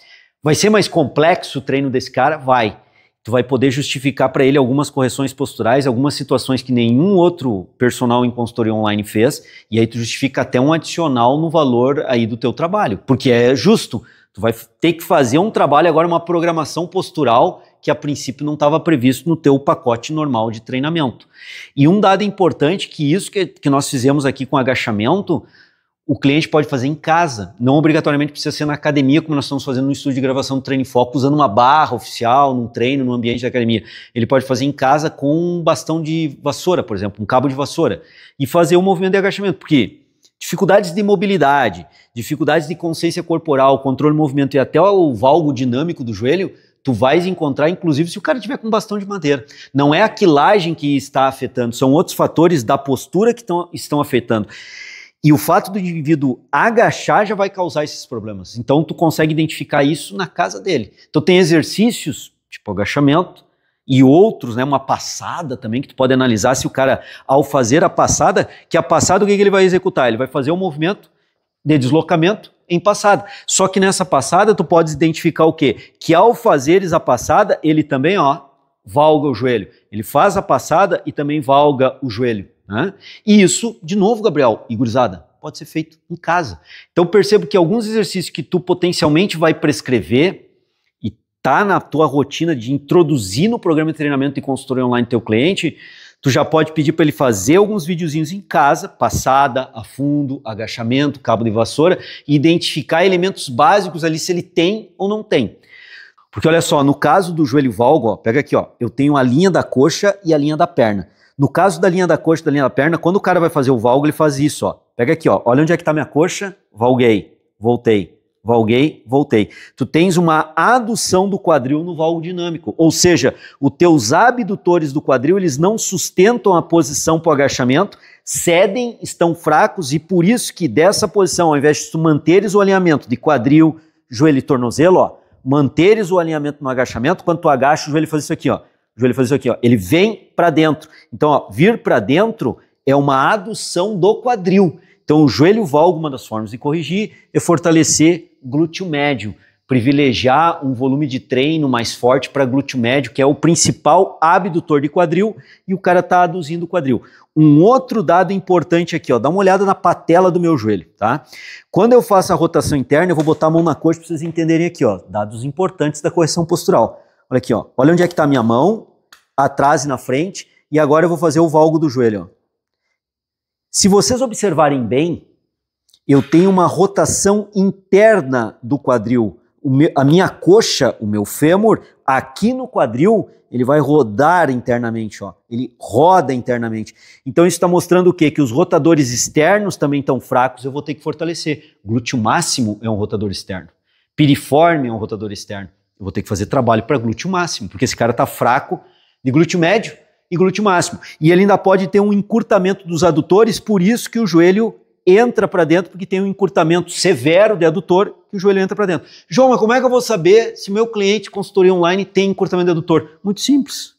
Vai ser mais complexo o treino desse cara? Vai. Tu vai poder justificar para ele algumas correções posturais, algumas situações que nenhum outro personal em consultoria online fez, e aí tu justifica até um adicional no valor aí do teu trabalho, porque é justo. Tu vai ter que fazer um trabalho agora, uma programação postural que a princípio não estava previsto no teu pacote normal de treinamento. E um dado importante que isso que, que nós fizemos aqui com agachamento o cliente pode fazer em casa, não obrigatoriamente precisa ser na academia, como nós estamos fazendo no estúdio de gravação do Treino Foco, usando uma barra oficial, num treino, no ambiente da academia. Ele pode fazer em casa com um bastão de vassoura, por exemplo, um cabo de vassoura, e fazer o um movimento de agachamento, porque dificuldades de mobilidade, dificuldades de consciência corporal, controle do movimento e até o valgo dinâmico do joelho, tu vais encontrar, inclusive, se o cara tiver com bastão de madeira. Não é a quilagem que está afetando, são outros fatores da postura que tão, estão afetando. E o fato do indivíduo agachar já vai causar esses problemas. Então tu consegue identificar isso na casa dele. Então tem exercícios, tipo agachamento, e outros, né, uma passada também que tu pode analisar se o cara ao fazer a passada, que a passada o que, que ele vai executar? Ele vai fazer o um movimento de deslocamento em passada. Só que nessa passada tu podes identificar o quê? Que ao fazeres a passada, ele também, ó, valga o joelho. Ele faz a passada e também valga o joelho. Né? E isso, de novo, Gabriel e gurizada, pode ser feito em casa. Então percebo que alguns exercícios que tu potencialmente vai prescrever e tá na tua rotina de introduzir no programa de treinamento e consultoria online teu cliente, tu já pode pedir para ele fazer alguns videozinhos em casa, passada, a fundo, agachamento, cabo de vassoura, e identificar elementos básicos ali se ele tem ou não tem. Porque olha só, no caso do joelho valgo, ó, pega aqui, ó, eu tenho a linha da coxa e a linha da perna. No caso da linha da coxa, da linha da perna, quando o cara vai fazer o valgo, ele faz isso, ó. Pega aqui, ó. Olha onde é que está minha coxa. Valguei, voltei. Valguei, voltei. Tu tens uma adução do quadril no valgo dinâmico, ou seja, os teus abdutores do quadril, eles não sustentam a posição para o agachamento, cedem, estão fracos e por isso que dessa posição, ao invés de tu manteres o alinhamento de quadril, joelho e tornozelo, ó, manteres o alinhamento no agachamento, quando tu agacha, o joelho faz isso aqui, ó o joelho faz isso aqui, ó. Ele vem para dentro. Então, ó, vir para dentro é uma adução do quadril. Então, o joelho valgo, uma das formas de corrigir é fortalecer glúteo médio, privilegiar um volume de treino mais forte para glúteo médio, que é o principal abdutor de quadril, e o cara está aduzindo o quadril. Um outro dado importante aqui, ó, dá uma olhada na patela do meu joelho, tá? Quando eu faço a rotação interna, eu vou botar a mão na coxa para vocês entenderem aqui, ó, dados importantes da correção postural. Olha aqui, ó, olha onde é que está a minha mão, atrás e na frente, e agora eu vou fazer o valgo do joelho, ó. Se vocês observarem bem, eu tenho uma rotação interna do quadril. Meu, a minha coxa, o meu fêmur, aqui no quadril, ele vai rodar internamente, ó. Ele roda internamente. Então isso está mostrando o quê? Que os rotadores externos também estão fracos, eu vou ter que fortalecer. Glúteo máximo é um rotador externo. Piriforme é um rotador externo. Eu vou ter que fazer trabalho para glúteo máximo, porque esse cara está fraco de glúteo médio e glúteo máximo. E ele ainda pode ter um encurtamento dos adutores, por isso que o joelho entra para dentro, porque tem um encurtamento severo de adutor, que o joelho entra para dentro. João, mas como é que eu vou saber se meu cliente consultoria online tem encurtamento de adutor? Muito simples.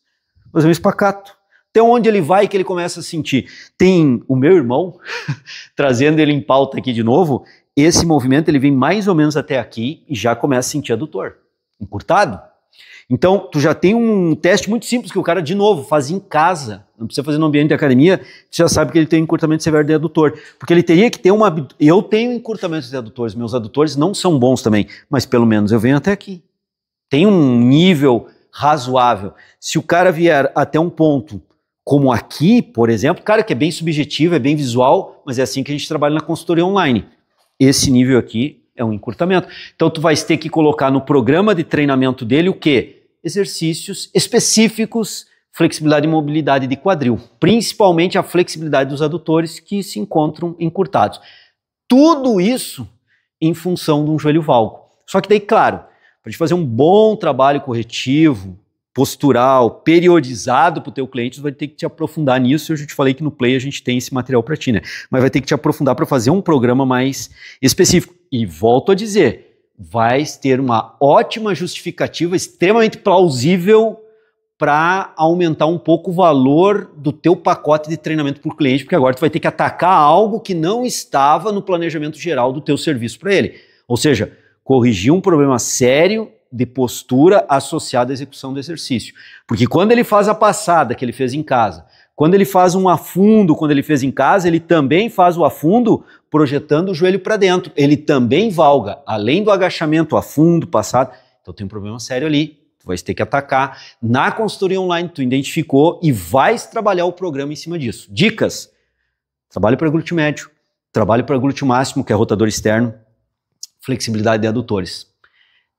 Fazer um espacato. Até onde ele vai que ele começa a sentir? Tem o meu irmão, [LAUGHS] trazendo ele em pauta aqui de novo, esse movimento ele vem mais ou menos até aqui e já começa a sentir adutor. Encurtado. Então, tu já tem um teste muito simples que o cara, de novo, faz em casa. Não precisa fazer no ambiente de academia, tu já sabe que ele tem encurtamento severo de adutor. Porque ele teria que ter uma. Eu tenho encurtamento de adutores, meus adutores não são bons também, mas pelo menos eu venho até aqui. Tem um nível razoável. Se o cara vier até um ponto como aqui, por exemplo, cara que é bem subjetivo, é bem visual, mas é assim que a gente trabalha na consultoria online. Esse nível aqui é um encurtamento. Então tu vais ter que colocar no programa de treinamento dele o quê? exercícios específicos, flexibilidade e mobilidade de quadril, principalmente a flexibilidade dos adutores que se encontram encurtados. Tudo isso em função de um joelho valgo. Só que daí, claro, para gente fazer um bom trabalho corretivo, postural, periodizado para o teu cliente, vai ter que te aprofundar nisso. Eu já te falei que no Play a gente tem esse material para ti, né? Mas vai ter que te aprofundar para fazer um programa mais específico. E volto a dizer, vai ter uma ótima justificativa, extremamente plausível para aumentar um pouco o valor do teu pacote de treinamento o cliente, porque agora tu vai ter que atacar algo que não estava no planejamento geral do teu serviço para ele. Ou seja, corrigir um problema sério de postura associado à execução do exercício. Porque quando ele faz a passada que ele fez em casa, quando ele faz um afundo, quando ele fez em casa, ele também faz o afundo projetando o joelho para dentro. Ele também valga, além do agachamento, afundo, passado. Então tem um problema sério ali. Tu vais ter que atacar. Na consultoria online, tu identificou e vais trabalhar o programa em cima disso. Dicas: trabalho para glúteo médio, trabalho para glúteo máximo, que é rotador externo, flexibilidade de adutores.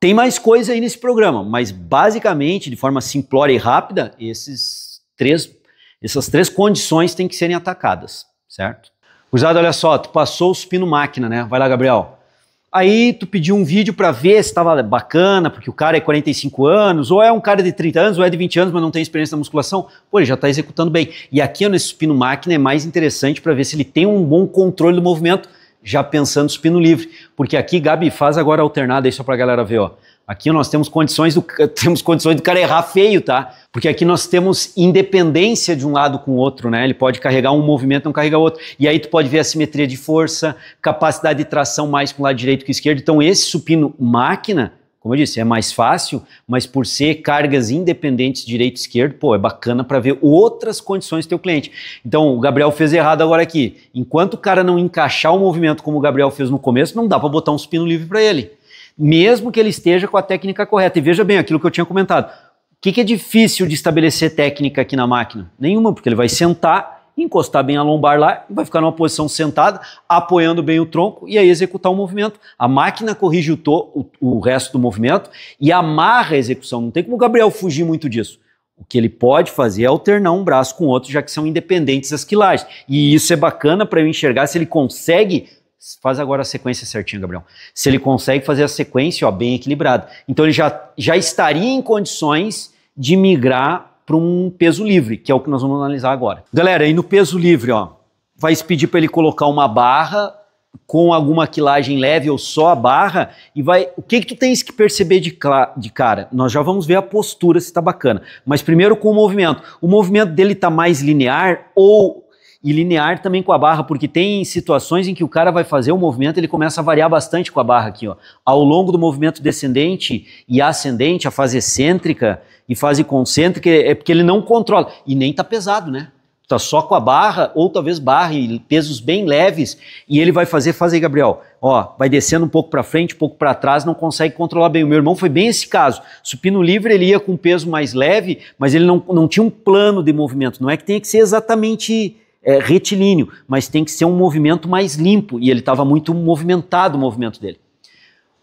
Tem mais coisa aí nesse programa, mas basicamente, de forma simplória e rápida, esses três essas três condições têm que serem atacadas, certo? Cruzado, olha só, tu passou o supino máquina, né? Vai lá, Gabriel. Aí tu pediu um vídeo para ver se estava bacana, porque o cara é 45 anos, ou é um cara de 30 anos, ou é de 20 anos, mas não tem experiência na musculação. Pô, ele já está executando bem. E aqui nesse supino máquina é mais interessante para ver se ele tem um bom controle do movimento, já pensando no supino livre. Porque aqui, Gabi, faz agora alternada aí só para a galera ver, ó. Aqui nós temos condições do, [LAUGHS] temos condições do cara errar feio, tá? Porque aqui nós temos independência de um lado com o outro, né? Ele pode carregar um movimento, não carrega outro. E aí tu pode ver a simetria de força, capacidade de tração mais com o lado direito que o esquerdo. Então esse supino máquina, como eu disse, é mais fácil, mas por ser cargas independentes direito e esquerdo, pô, é bacana para ver outras condições do teu cliente. Então o Gabriel fez errado agora aqui. Enquanto o cara não encaixar o movimento como o Gabriel fez no começo, não dá para botar um supino livre para ele mesmo que ele esteja com a técnica correta. E veja bem aquilo que eu tinha comentado. O que, que é difícil de estabelecer técnica aqui na máquina? Nenhuma, porque ele vai sentar, encostar bem a lombar lá, vai ficar numa posição sentada, apoiando bem o tronco e aí executar o movimento. A máquina corrige o, to, o, o resto do movimento e amarra a execução. Não tem como o Gabriel fugir muito disso. O que ele pode fazer é alternar um braço com o outro, já que são independentes as quilagens. E isso é bacana para eu enxergar se ele consegue Faz agora a sequência certinha, Gabriel. Se ele consegue fazer a sequência ó, bem equilibrada. Então ele já, já estaria em condições de migrar para um peso livre, que é o que nós vamos analisar agora. Galera, aí no peso livre, ó, vai pedir para ele colocar uma barra com alguma quilagem leve ou só a barra e vai. O que que tu tens que perceber de, de cara? Nós já vamos ver a postura se está bacana, mas primeiro com o movimento. O movimento dele está mais linear ou e linear também com a barra, porque tem situações em que o cara vai fazer o movimento, ele começa a variar bastante com a barra aqui, ó. Ao longo do movimento descendente e ascendente, a fase excêntrica e fase concêntrica, é porque ele não controla. E nem tá pesado, né? Tá só com a barra, ou talvez barra e pesos bem leves, e ele vai fazer, faz aí, Gabriel. Ó, vai descendo um pouco para frente, um pouco para trás, não consegue controlar bem. O meu irmão foi bem esse caso. Supino livre, ele ia com peso mais leve, mas ele não, não tinha um plano de movimento. Não é que tenha que ser exatamente é, retilíneo, mas tem que ser um movimento mais limpo, e ele estava muito movimentado o movimento dele.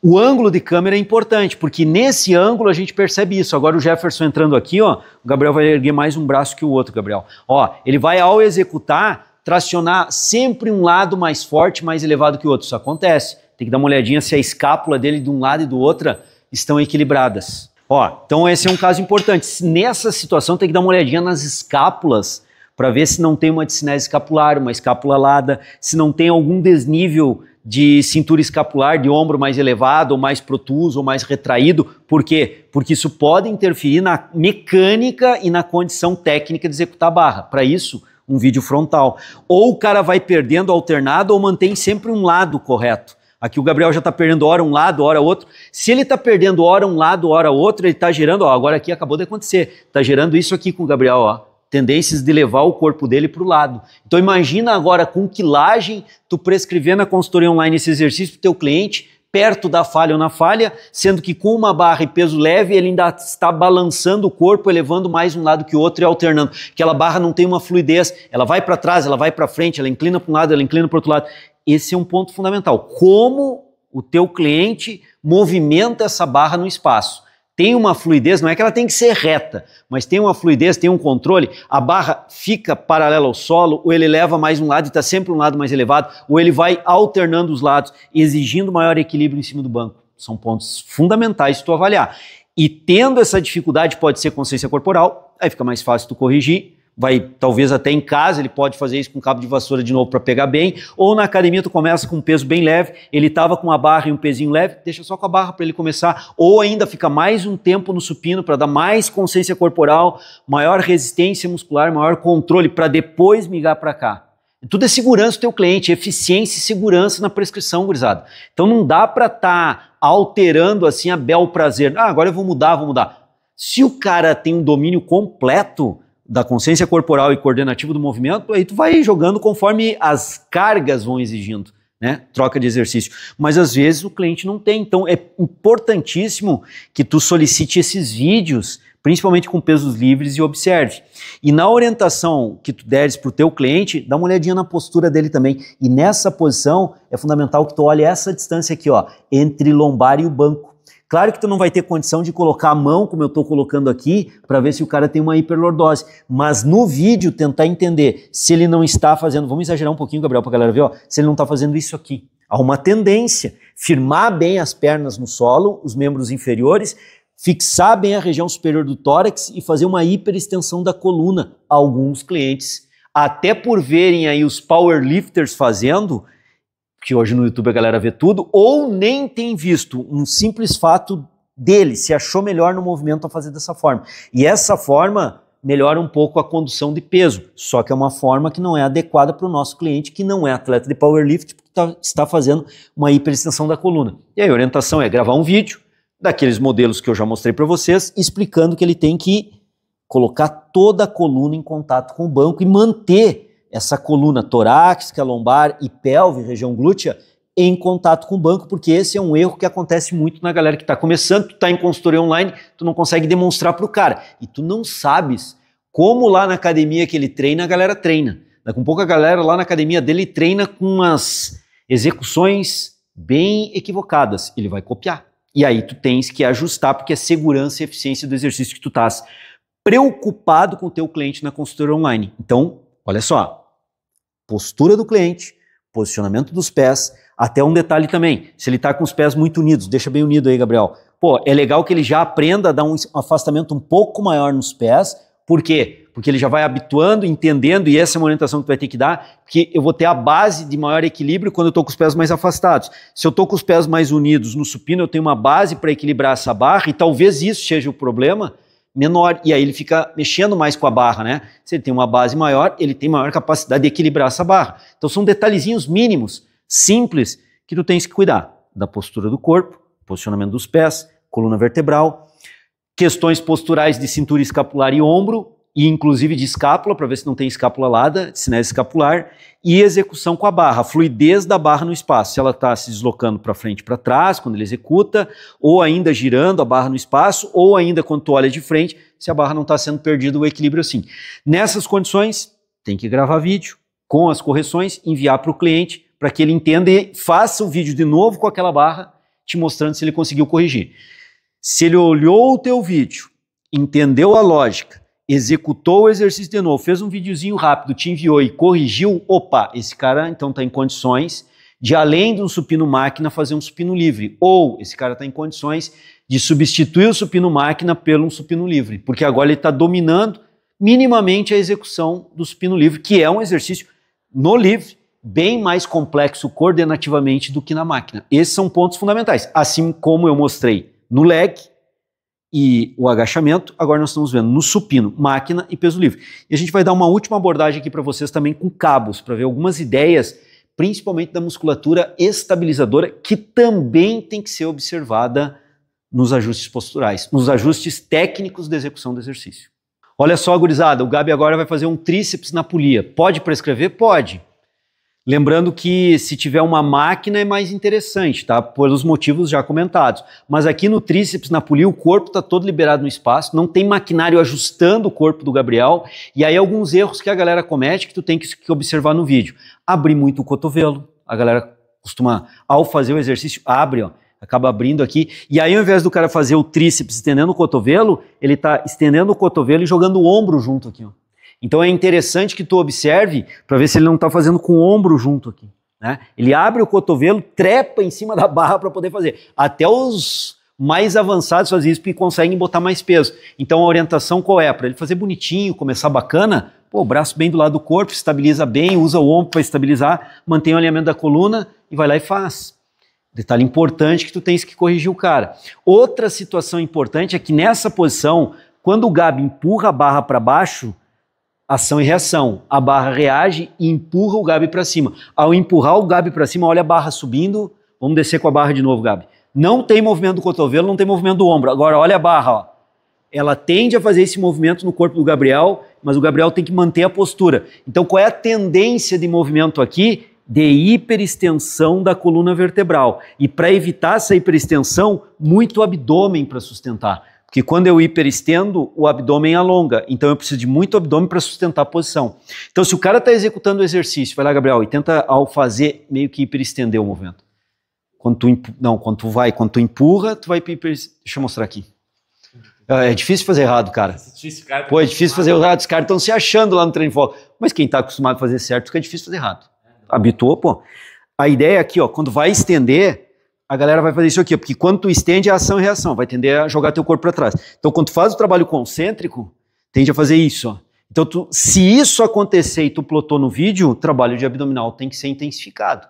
O ângulo de câmera é importante, porque nesse ângulo a gente percebe isso. Agora o Jefferson entrando aqui, ó, o Gabriel vai erguer mais um braço que o outro, Gabriel. Ó, ele vai ao executar tracionar sempre um lado mais forte, mais elevado que o outro. Isso acontece. Tem que dar uma olhadinha se a escápula dele de um lado e do outro estão equilibradas. Ó, então esse é um caso importante. Nessa situação tem que dar uma olhadinha nas escápulas para ver se não tem uma discinese escapular, uma escápula alada, se não tem algum desnível de cintura escapular, de ombro mais elevado, ou mais protuso, ou mais retraído. Por quê? Porque isso pode interferir na mecânica e na condição técnica de executar a barra. Para isso, um vídeo frontal. Ou o cara vai perdendo alternado ou mantém sempre um lado correto. Aqui o Gabriel já está perdendo hora um lado, hora outro. Se ele está perdendo hora um lado, hora outro, ele está gerando, ó, agora aqui acabou de acontecer, está gerando isso aqui com o Gabriel, ó tendências de levar o corpo dele para o lado. Então imagina agora com quilagem tu prescrever na consultoria online esse exercício para o teu cliente, perto da falha ou na falha, sendo que com uma barra e peso leve ele ainda está balançando o corpo, elevando mais um lado que o outro e alternando. Aquela barra não tem uma fluidez, ela vai para trás, ela vai para frente, ela inclina para um lado, ela inclina para outro lado. Esse é um ponto fundamental. Como o teu cliente movimenta essa barra no espaço tem uma fluidez, não é que ela tem que ser reta, mas tem uma fluidez, tem um controle, a barra fica paralela ao solo, ou ele leva mais um lado e está sempre um lado mais elevado, ou ele vai alternando os lados, exigindo maior equilíbrio em cima do banco. São pontos fundamentais de tu avaliar. E tendo essa dificuldade, pode ser consciência corporal, aí fica mais fácil tu corrigir, vai talvez até em casa, ele pode fazer isso com cabo de vassoura de novo para pegar bem, ou na academia tu começa com um peso bem leve, ele estava com uma barra e um pezinho leve, deixa só com a barra para ele começar, ou ainda fica mais um tempo no supino para dar mais consciência corporal, maior resistência muscular, maior controle para depois migrar para cá. Tudo é segurança do teu cliente, eficiência e segurança na prescrição, gurizada. Então não dá para estar tá alterando assim a bel prazer. Ah, agora eu vou mudar, vou mudar. Se o cara tem um domínio completo, da consciência corporal e coordenativo do movimento, aí tu vai jogando conforme as cargas vão exigindo, né? Troca de exercício. Mas às vezes o cliente não tem, então é importantíssimo que tu solicite esses vídeos, principalmente com pesos livres e observe. E na orientação que tu deres para o teu cliente, dá uma olhadinha na postura dele também. E nessa posição é fundamental que tu olhe essa distância aqui, ó, entre lombar e o banco. Claro que tu não vai ter condição de colocar a mão, como eu estou colocando aqui, para ver se o cara tem uma hiperlordose. Mas no vídeo tentar entender se ele não está fazendo, vamos exagerar um pouquinho, Gabriel, para a galera ver, ó, se ele não está fazendo isso aqui. Há uma tendência, firmar bem as pernas no solo, os membros inferiores, fixar bem a região superior do tórax e fazer uma hiperextensão da coluna. Alguns clientes, até por verem aí os powerlifters fazendo, que hoje no YouTube a galera vê tudo, ou nem tem visto um simples fato dele, se achou melhor no movimento a fazer dessa forma. E essa forma melhora um pouco a condução de peso, só que é uma forma que não é adequada para o nosso cliente que não é atleta de powerlift, porque tá, está fazendo uma hiperextensão da coluna. E a orientação é gravar um vídeo daqueles modelos que eu já mostrei para vocês, explicando que ele tem que colocar toda a coluna em contato com o banco e manter essa coluna torácica, lombar e pelve, região glútea, em contato com o banco, porque esse é um erro que acontece muito na galera que está começando, tu está em consultoria online, tu não consegue demonstrar para o cara, e tu não sabes como lá na academia que ele treina, a galera treina. Daqui um pouco a galera lá na academia dele treina com umas execuções bem equivocadas, ele vai copiar. E aí tu tens que ajustar, porque é segurança e eficiência do exercício que tu estás preocupado com o teu cliente na consultoria online. Então, olha só, postura do cliente, posicionamento dos pés, até um detalhe também, se ele está com os pés muito unidos, deixa bem unido aí, Gabriel. Pô, é legal que ele já aprenda a dar um afastamento um pouco maior nos pés, por quê? Porque ele já vai habituando, entendendo, e essa é uma orientação que tu vai ter que dar, que eu vou ter a base de maior equilíbrio quando eu estou com os pés mais afastados. Se eu estou com os pés mais unidos no supino, eu tenho uma base para equilibrar essa barra, e talvez isso seja o problema, menor e aí ele fica mexendo mais com a barra, né? Se ele tem uma base maior, ele tem maior capacidade de equilibrar essa barra. Então são detalhezinhos mínimos, simples, que tu tens que cuidar da postura do corpo, posicionamento dos pés, coluna vertebral, questões posturais de cintura escapular e ombro, e inclusive de escápula, para ver se não tem escápula alada, sinés escapular, e execução com a barra, fluidez da barra no espaço, se ela está se deslocando para frente para trás, quando ele executa, ou ainda girando a barra no espaço, ou ainda quando tu olha de frente, se a barra não está sendo perdido o equilíbrio assim. Nessas condições, tem que gravar vídeo com as correções, enviar para o cliente, para que ele entenda e faça o vídeo de novo com aquela barra, te mostrando se ele conseguiu corrigir. Se ele olhou o teu vídeo, entendeu a lógica, executou o exercício de novo, fez um videozinho rápido, te enviou e corrigiu, opa, esse cara então está em condições de, além de um supino máquina, fazer um supino livre. Ou esse cara está em condições de substituir o supino máquina pelo um supino livre, porque agora ele está dominando minimamente a execução do supino livre, que é um exercício no livre bem mais complexo coordenativamente do que na máquina. Esses são pontos fundamentais. Assim como eu mostrei no leg, e o agachamento, agora nós estamos vendo no supino, máquina e peso livre. E a gente vai dar uma última abordagem aqui para vocês também com cabos, para ver algumas ideias, principalmente da musculatura estabilizadora, que também tem que ser observada nos ajustes posturais, nos ajustes técnicos de execução do exercício. Olha só, gurizada, o Gabi agora vai fazer um tríceps na polia. Pode prescrever? Pode. Lembrando que se tiver uma máquina é mais interessante, tá? Pelos motivos já comentados. Mas aqui no tríceps, na polia, o corpo está todo liberado no espaço, não tem maquinário ajustando o corpo do Gabriel. E aí alguns erros que a galera comete que tu tem que observar no vídeo. Abrir muito o cotovelo. A galera costuma, ao fazer o exercício, abre, ó, acaba abrindo aqui. E aí, ao invés do cara fazer o tríceps estendendo o cotovelo, ele está estendendo o cotovelo e jogando o ombro junto aqui, ó. Então é interessante que tu observe para ver se ele não está fazendo com o ombro junto aqui. Né? Ele abre o cotovelo, trepa em cima da barra para poder fazer. Até os mais avançados fazem isso porque conseguem botar mais peso. Então a orientação qual é? Para ele fazer bonitinho, começar bacana, pô, o braço bem do lado do corpo, estabiliza bem, usa o ombro para estabilizar, mantém o alinhamento da coluna e vai lá e faz. Detalhe importante que tu tens que corrigir o cara. Outra situação importante é que nessa posição, quando o Gabi empurra a barra para baixo, ação e reação. A barra reage e empurra o Gabi para cima. Ao empurrar o Gabi para cima, olha a barra subindo. Vamos descer com a barra de novo, Gabi. Não tem movimento do cotovelo, não tem movimento do ombro. Agora, olha a barra, ó. Ela tende a fazer esse movimento no corpo do Gabriel, mas o Gabriel tem que manter a postura. Então, qual é a tendência de movimento aqui? De hiperextensão da coluna vertebral. E para evitar essa hiperextensão, muito abdômen para sustentar. Porque quando eu hiperestendo, o abdômen alonga. Então eu preciso de muito abdômen para sustentar a posição. Então, se o cara está executando o exercício, vai lá, Gabriel, e tenta ao fazer meio que hiperestender o movimento. Quando tu, não, quando tu vai, quando tu empurra, tu vai hiper... Deixa eu mostrar aqui. É, é difícil fazer errado, cara. É difícil, cara Pô, é difícil fazer errado. Os caras estão se achando lá no treino de foco. Mas quem está acostumado a fazer certo, fica difícil fazer errado. Habituou, pô. A ideia aqui, ó, quando vai estender, a galera vai fazer isso aqui, porque quando tu estende é ação e reação, vai tender a jogar teu corpo para trás. Então, quando tu faz o trabalho concêntrico, tende a fazer isso. Então, tu, se isso acontecer e tu plotou no vídeo, o trabalho de abdominal tem que ser intensificado.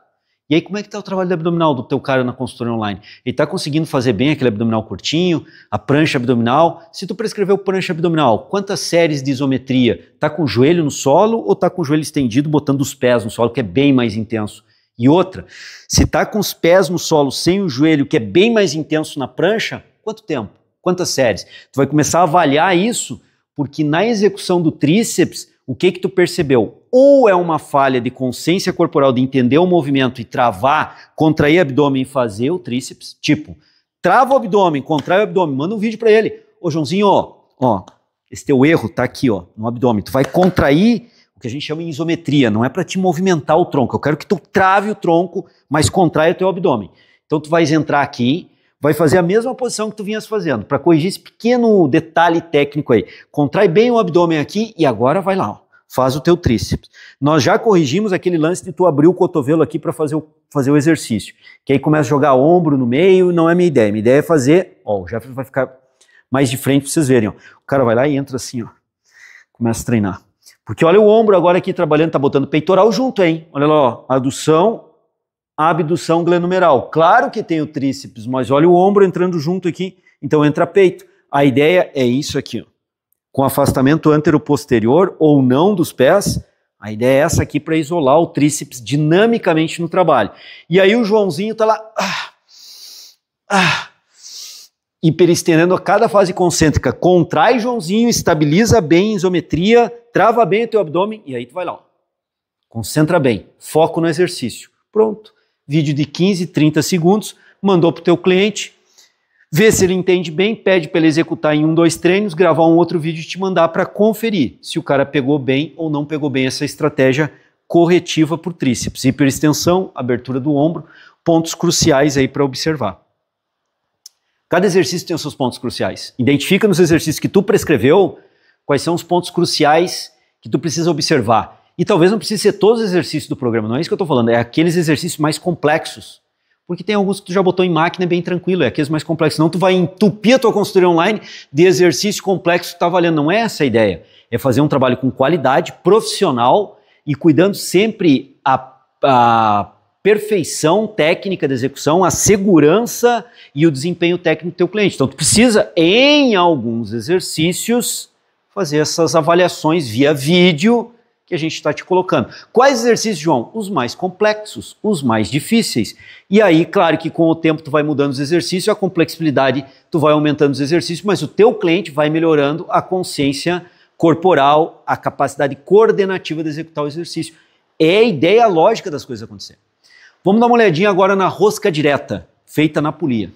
E aí, como é que está o trabalho de abdominal do teu cara na consultoria online? Ele está conseguindo fazer bem aquele abdominal curtinho, a prancha abdominal? Se tu prescreveu prancha abdominal, quantas séries de isometria? Tá com o joelho no solo ou tá com o joelho estendido, botando os pés no solo, que é bem mais intenso? E outra, se está com os pés no solo sem o joelho, que é bem mais intenso na prancha, quanto tempo? Quantas séries? Tu vai começar a avaliar isso, porque na execução do tríceps, o que que tu percebeu? Ou é uma falha de consciência corporal de entender o movimento e travar, contrair o abdômen e fazer o tríceps, tipo, trava o abdômen, contrai o abdômen, manda um vídeo para ele. Ô Joãozinho, ó, ó, esse teu erro tá aqui, ó, no abdômen. Tu vai contrair que a gente chama de isometria, não é para te movimentar o tronco. Eu quero que tu trave o tronco, mas contraia o teu abdômen. Então tu vais entrar aqui, vai fazer a mesma posição que tu vinhas fazendo, para corrigir esse pequeno detalhe técnico aí. Contrai bem o abdômen aqui e agora vai lá, ó, faz o teu tríceps. Nós já corrigimos aquele lance de tu abrir o cotovelo aqui para fazer o, fazer o exercício. Que aí começa a jogar ombro no meio, não é minha ideia. Minha ideia é fazer, ó, Jefferson vai ficar mais de frente para vocês verem, ó. O cara vai lá e entra assim, ó. Começa a treinar. Porque olha o ombro agora aqui trabalhando, tá botando peitoral junto, hein? Olha lá, ó, adução, abdução glenumeral. Claro que tem o tríceps, mas olha o ombro entrando junto aqui, então entra peito. A ideia é isso aqui, ó. com afastamento antero-posterior ou não dos pés. A ideia é essa aqui para isolar o tríceps dinamicamente no trabalho. E aí o Joãozinho tá lá, ah, ah, hiperestendendo a cada fase concêntrica. Contrai, Joãozinho, estabiliza bem a isometria, trava bem o teu abdômen e aí tu vai lá. Concentra bem, foco no exercício. Pronto. Vídeo de 15, 30 segundos, mandou para o teu cliente, Vê se ele entende bem, pede para ele executar em um, dois treinos, gravar um outro vídeo e te mandar para conferir se o cara pegou bem ou não pegou bem essa estratégia corretiva por tríceps. Hiperextensão, abertura do ombro, pontos cruciais aí para observar. Cada exercício tem os seus pontos cruciais. Identifica nos exercícios que tu prescreveu quais são os pontos cruciais que tu precisa observar. E talvez não precise ser todos os exercícios do programa, não é isso que eu estou falando, é aqueles exercícios mais complexos porque tem alguns que tu já botou em máquina bem tranquilo, é aqueles mais complexos. Não tu vai entupir a tua consultoria online de exercício complexo que tá valendo. Não é essa a ideia. É fazer um trabalho com qualidade, profissional e cuidando sempre a, a perfeição técnica da execução, a segurança e o desempenho técnico do teu cliente. Então tu precisa, em alguns exercícios, fazer essas avaliações via vídeo que a gente está te colocando. Quais exercícios, João? Os mais complexos, os mais difíceis. E aí, claro que com o tempo tu vai mudando os exercícios, a complexidade tu vai aumentando os exercícios, mas o teu cliente vai melhorando a consciência corporal, a capacidade coordenativa de executar o exercício. É a ideia lógica das coisas acontecerem. Vamos dar uma olhadinha agora na rosca direta, feita na polia.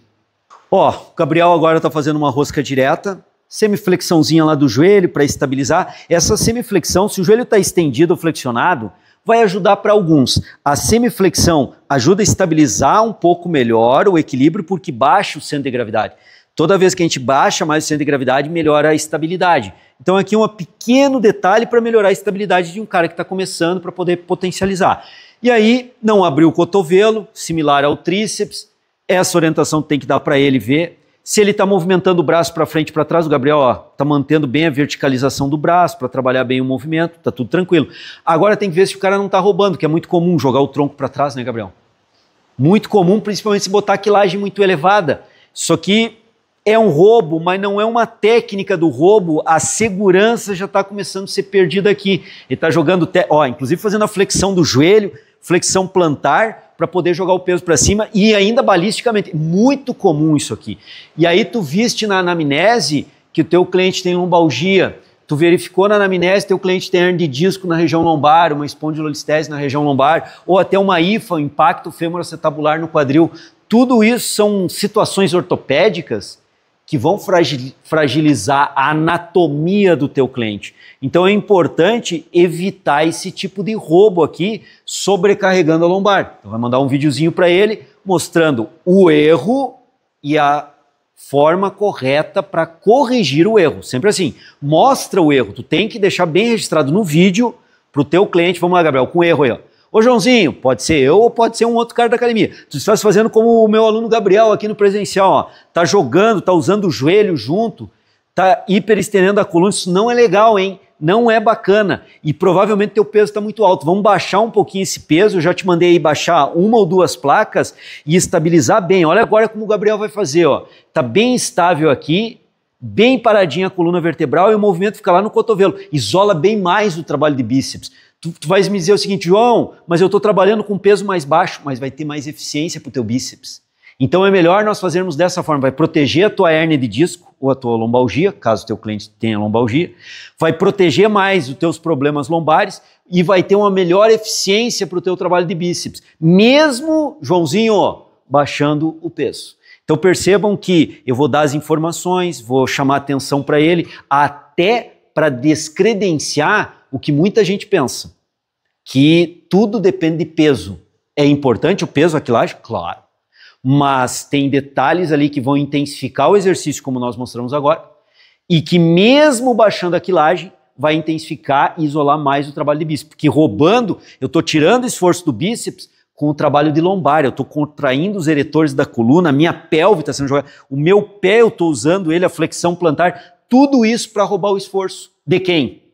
Ó, o Gabriel agora está fazendo uma rosca direta, semiflexãozinha lá do joelho para estabilizar. Essa semiflexão, se o joelho está estendido ou flexionado, vai ajudar para alguns. A semiflexão ajuda a estabilizar um pouco melhor o equilíbrio porque baixa o centro de gravidade. Toda vez que a gente baixa mais o centro de gravidade, melhora a estabilidade. Então aqui um pequeno detalhe para melhorar a estabilidade de um cara que está começando para poder potencializar. E aí, não abrir o cotovelo, similar ao tríceps, essa orientação tem que dar para ele ver se ele está movimentando o braço para frente e para trás, o Gabriel está mantendo bem a verticalização do braço para trabalhar bem o movimento, está tudo tranquilo. Agora tem que ver se o cara não está roubando, que é muito comum jogar o tronco para trás, né, Gabriel? Muito comum, principalmente se botar quilagem muito elevada. Isso aqui é um roubo, mas não é uma técnica do roubo. A segurança já está começando a ser perdida aqui. Ele está jogando, ó, inclusive fazendo a flexão do joelho, flexão plantar para poder jogar o peso para cima e ainda balisticamente. Muito comum isso aqui. E aí tu viste na anamnese que o teu cliente tem lombalgia, tu verificou na anamnese teu cliente tem hernia de disco na região lombar, uma espondilolistese na região lombar, ou até uma IFA, um impacto femoroacetabular no quadril. Tudo isso são situações ortopédicas que vão fragilizar a anatomia do teu cliente. Então é importante evitar esse tipo de roubo aqui, sobrecarregando a lombar. Então vai mandar um videozinho para ele mostrando o erro e a forma correta para corrigir o erro. Sempre assim, mostra o erro. Tu tem que deixar bem registrado no vídeo para o teu cliente. Vamos lá, Gabriel, com erro aí. Ó. Ô Joãozinho, pode ser eu ou pode ser um outro cara da academia. Tu estás fazendo como o meu aluno Gabriel aqui no presencial, ó. Tá jogando, tá usando o joelho junto, tá hiperestendendo a coluna. Isso não é legal, hein? Não é bacana. E provavelmente teu peso está muito alto. Vamos baixar um pouquinho esse peso. Eu já te mandei aí baixar uma ou duas placas e estabilizar bem. Olha agora como o Gabriel vai fazer, ó. Tá bem estável aqui, bem paradinha a coluna vertebral e o movimento fica lá no cotovelo. Isola bem mais o trabalho de bíceps. Tu, tu vais me dizer o seguinte, João, mas eu estou trabalhando com peso mais baixo, mas vai ter mais eficiência para o teu bíceps. Então é melhor nós fazermos dessa forma, vai proteger a tua hérnia de disco ou a tua lombalgia, caso o teu cliente tenha lombalgia, vai proteger mais os teus problemas lombares e vai ter uma melhor eficiência para o teu trabalho de bíceps, mesmo, Joãozinho, baixando o peso. Então percebam que eu vou dar as informações, vou chamar atenção para ele, até para descredenciar o que muita gente pensa que tudo depende de peso. É importante o peso, a quilagem? Claro. Mas tem detalhes ali que vão intensificar o exercício, como nós mostramos agora, e que mesmo baixando a quilagem, vai intensificar e isolar mais o trabalho de bíceps. Porque roubando, eu estou tirando esforço do bíceps com o trabalho de lombar, eu estou contraindo os eretores da coluna, minha pelve está sendo jogada, o meu pé eu estou usando ele, a flexão plantar, tudo isso para roubar o esforço. De quem?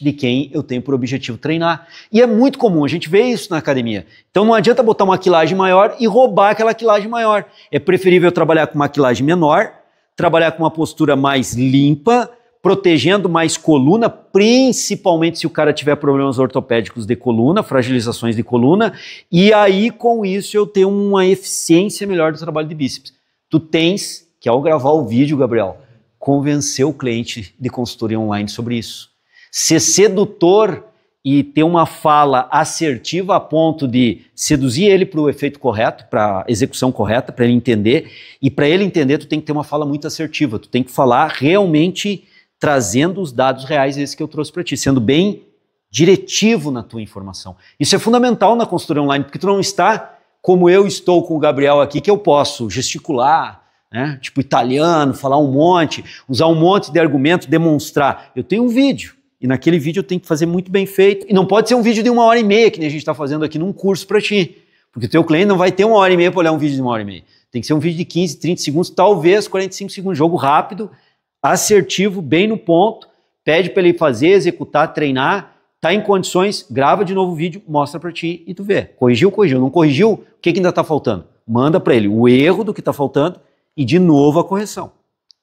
de quem eu tenho por objetivo treinar. E é muito comum, a gente vê isso na academia. Então não adianta botar uma quilagem maior e roubar aquela quilagem maior. É preferível trabalhar com uma quilagem menor, trabalhar com uma postura mais limpa, protegendo mais coluna, principalmente se o cara tiver problemas ortopédicos de coluna, fragilizações de coluna, e aí com isso eu tenho uma eficiência melhor do trabalho de bíceps. Tu tens que ao gravar o vídeo, Gabriel, convencer o cliente de consultoria online sobre isso. Ser sedutor e ter uma fala assertiva a ponto de seduzir ele para o efeito correto, para a execução correta, para ele entender. E para ele entender, tu tem que ter uma fala muito assertiva. Tu tem que falar realmente trazendo os dados reais, esses que eu trouxe para ti, sendo bem diretivo na tua informação. Isso é fundamental na consultoria online, porque tu não está como eu estou com o Gabriel aqui, que eu posso gesticular, né? tipo italiano, falar um monte, usar um monte de argumento, demonstrar. Eu tenho um vídeo, e naquele vídeo eu tenho que fazer muito bem feito. E não pode ser um vídeo de uma hora e meia, que nem a gente está fazendo aqui num curso para ti. Porque o teu cliente não vai ter uma hora e meia para olhar um vídeo de uma hora e meia. Tem que ser um vídeo de 15, 30 segundos, talvez 45 segundos. Jogo rápido, assertivo, bem no ponto. Pede para ele fazer, executar, treinar. Tá em condições, grava de novo o vídeo, mostra para ti e tu vê. Corrigiu, corrigiu. Não corrigiu, o que, que ainda está faltando? Manda para ele o erro do que está faltando e de novo a correção.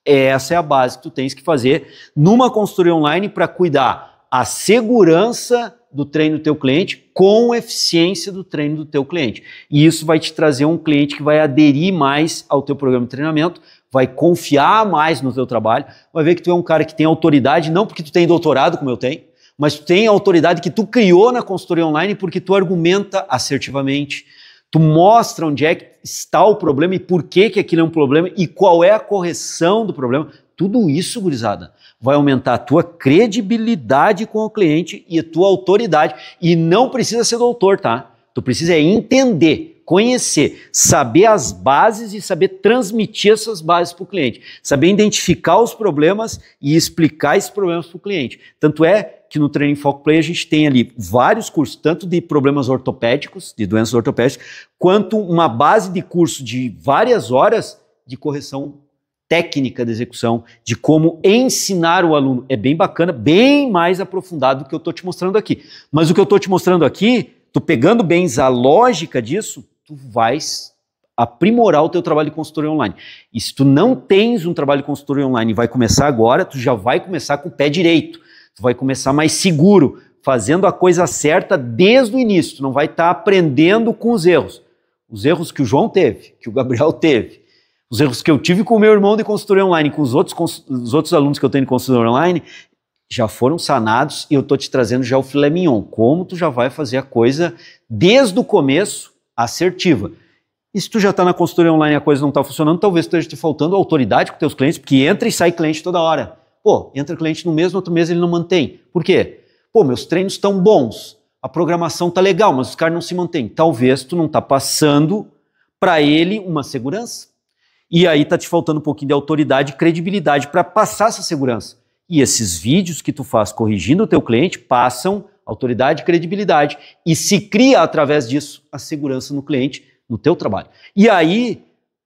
Essa é a base que tu tens que fazer numa consultoria online para cuidar a segurança do treino do teu cliente com eficiência do treino do teu cliente. E isso vai te trazer um cliente que vai aderir mais ao teu programa de treinamento, vai confiar mais no teu trabalho, vai ver que tu é um cara que tem autoridade, não porque tu tem doutorado como eu tenho, mas tu tem autoridade que tu criou na consultoria online porque tu argumenta assertivamente, Tu mostra onde é que está o problema e por que, que aquilo é um problema e qual é a correção do problema. Tudo isso, gurizada, vai aumentar a tua credibilidade com o cliente e a tua autoridade. E não precisa ser doutor, tá? Tu precisa é entender, conhecer, saber as bases e saber transmitir essas bases para o cliente. Saber identificar os problemas e explicar esses problemas para o cliente. Tanto é que no Training Foco Play a gente tem ali vários cursos, tanto de problemas ortopédicos, de doenças ortopédicas, quanto uma base de curso de várias horas de correção técnica de execução, de como ensinar o aluno. É bem bacana, bem mais aprofundado do que eu estou te mostrando aqui. Mas o que eu estou te mostrando aqui, tu pegando bem a lógica disso, tu vais aprimorar o teu trabalho de consultoria online. E se tu não tens um trabalho de consultoria online e vai começar agora, tu já vai começar com o pé direito Tu vai começar mais seguro, fazendo a coisa certa desde o início. Tu não vai estar tá aprendendo com os erros. Os erros que o João teve, que o Gabriel teve, os erros que eu tive com o meu irmão de consultoria online, com os outros, os outros alunos que eu tenho de consultoria online, já foram sanados e eu estou te trazendo já o filé mignon. Como tu já vai fazer a coisa desde o começo assertiva. E se tu já está na consultoria online e a coisa não está funcionando, talvez esteja te faltando autoridade com teus clientes, porque entra e sai cliente toda hora. Pô, entra cliente no mês, no outro mês ele não mantém. Por quê? Pô, meus treinos estão bons, a programação tá legal, mas os caras não se mantêm. Talvez tu não tá passando para ele uma segurança. E aí tá te faltando um pouquinho de autoridade e credibilidade para passar essa segurança. E esses vídeos que tu faz corrigindo o teu cliente passam autoridade e credibilidade e se cria através disso a segurança no cliente, no teu trabalho. E aí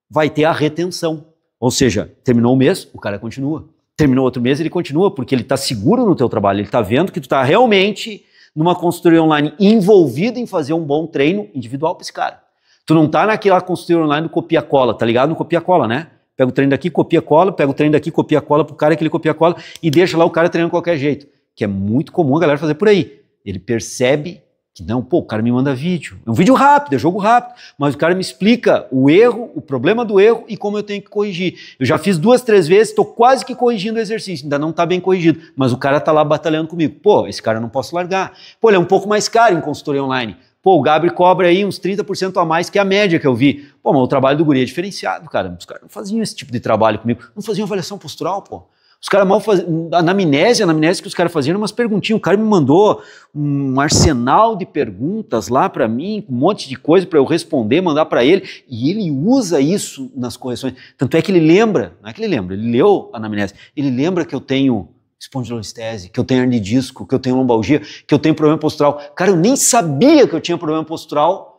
vai ter a retenção. Ou seja, terminou o mês, o cara continua terminou outro mês, ele continua, porque ele está seguro no teu trabalho, ele está vendo que tu está realmente numa consultoria online envolvido em fazer um bom treino individual para esse cara. Tu não está naquela consultoria online do copia-cola, tá ligado? No copia-cola, né? Pega o treino daqui, copia-cola, pega o treino daqui, copia-cola pro cara que ele copia-cola e deixa lá o cara treinando de qualquer jeito. Que é muito comum a galera fazer por aí. Ele percebe que não, pô, o cara me manda vídeo. É um vídeo rápido, é jogo rápido, mas o cara me explica o erro, o problema do erro e como eu tenho que corrigir. Eu já fiz duas, três vezes, estou quase que corrigindo o exercício, ainda não está bem corrigido, mas o cara está lá batalhando comigo. Pô, esse cara eu não posso largar. Pô, ele é um pouco mais caro em consultoria online. Pô, o Gabri cobra aí uns 30% a mais que a média que eu vi. Pô, mas o trabalho do guri é diferenciado, cara. Os caras não faziam esse tipo de trabalho comigo. Não faziam avaliação postural, pô. Os caras mal faziam. Anamnese, a anamnese que os caras faziam umas perguntinhas. O cara me mandou um arsenal de perguntas lá para mim, um monte de coisa para eu responder, mandar para ele. E ele usa isso nas correções. Tanto é que ele lembra, não é que ele lembra, ele leu a anamnese. Ele lembra que eu tenho espondilolistese, que eu tenho hernia disco, que eu tenho lombalgia, que eu tenho problema postural. Cara, eu nem sabia que eu tinha problema postural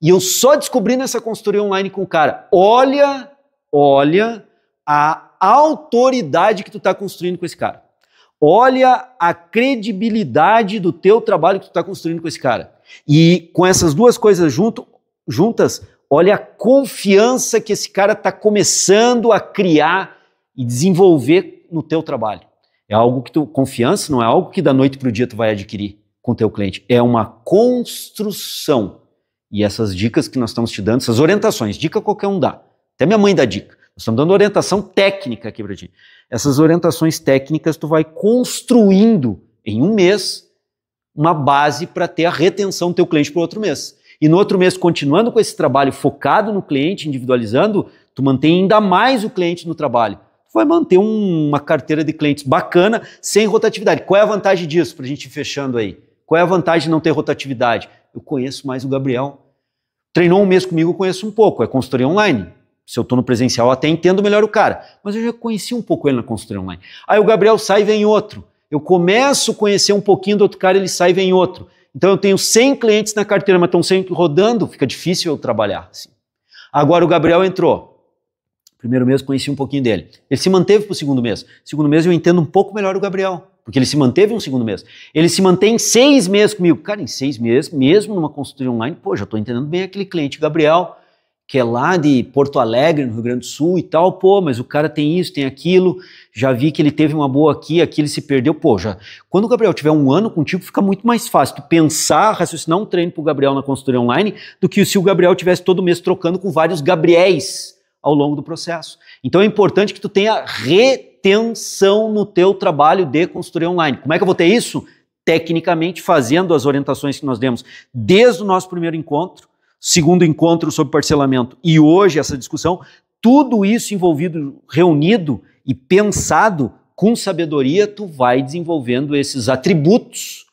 e eu só descobri nessa consultoria online com o cara. Olha, olha a autoridade que tu está construindo com esse cara. Olha a credibilidade do teu trabalho que tu está construindo com esse cara. E com essas duas coisas junto, juntas, olha a confiança que esse cara está começando a criar e desenvolver no teu trabalho. É algo que tu confiança não é algo que da noite para o dia tu vai adquirir com teu cliente, é uma construção. E essas dicas que nós estamos te dando, essas orientações, dica qualquer um dá. Até minha mãe dá dica. Estamos dando orientação técnica aqui para ti. Essas orientações técnicas tu vai construindo em um mês uma base para ter a retenção do teu cliente para o outro mês. E no outro mês, continuando com esse trabalho focado no cliente, individualizando, tu mantém ainda mais o cliente no trabalho. Tu vai manter um, uma carteira de clientes bacana, sem rotatividade. Qual é a vantagem disso, para a gente ir fechando aí? Qual é a vantagem de não ter rotatividade? Eu conheço mais o Gabriel. Treinou um mês comigo, eu conheço um pouco. É consultoria online. Se eu estou no presencial, até entendo melhor o cara. Mas eu já conheci um pouco ele na consultoria online. Aí o Gabriel sai e vem outro. Eu começo a conhecer um pouquinho do outro cara, ele sai e vem outro. Então eu tenho 100 clientes na carteira, mas estão sempre rodando, fica difícil eu trabalhar. Assim. Agora o Gabriel entrou. Primeiro mês conheci um pouquinho dele. Ele se manteve para o segundo mês. Segundo mês eu entendo um pouco melhor o Gabriel porque ele se manteve um segundo mês. Ele se mantém seis meses comigo. Cara, em seis meses, mesmo numa consultoria online, pô, já estou entendendo bem aquele cliente, Gabriel, que é lá de Porto Alegre, no Rio Grande do Sul e tal, pô, mas o cara tem isso, tem aquilo, já vi que ele teve uma boa aqui, aqui ele se perdeu, pô, já. Quando o Gabriel tiver um ano contigo, fica muito mais fácil tu pensar, raciocinar um treino pro Gabriel na consultoria online, do que se o Gabriel tivesse todo mês trocando com vários Gabriéis ao longo do processo. Então é importante que tu tenha retenção no teu trabalho de consultoria online. Como é que eu vou ter isso? Tecnicamente, fazendo as orientações que nós demos desde o nosso primeiro encontro, segundo encontro sobre parcelamento e hoje essa discussão, tudo isso envolvido, reunido e pensado com sabedoria, tu vai desenvolvendo esses atributos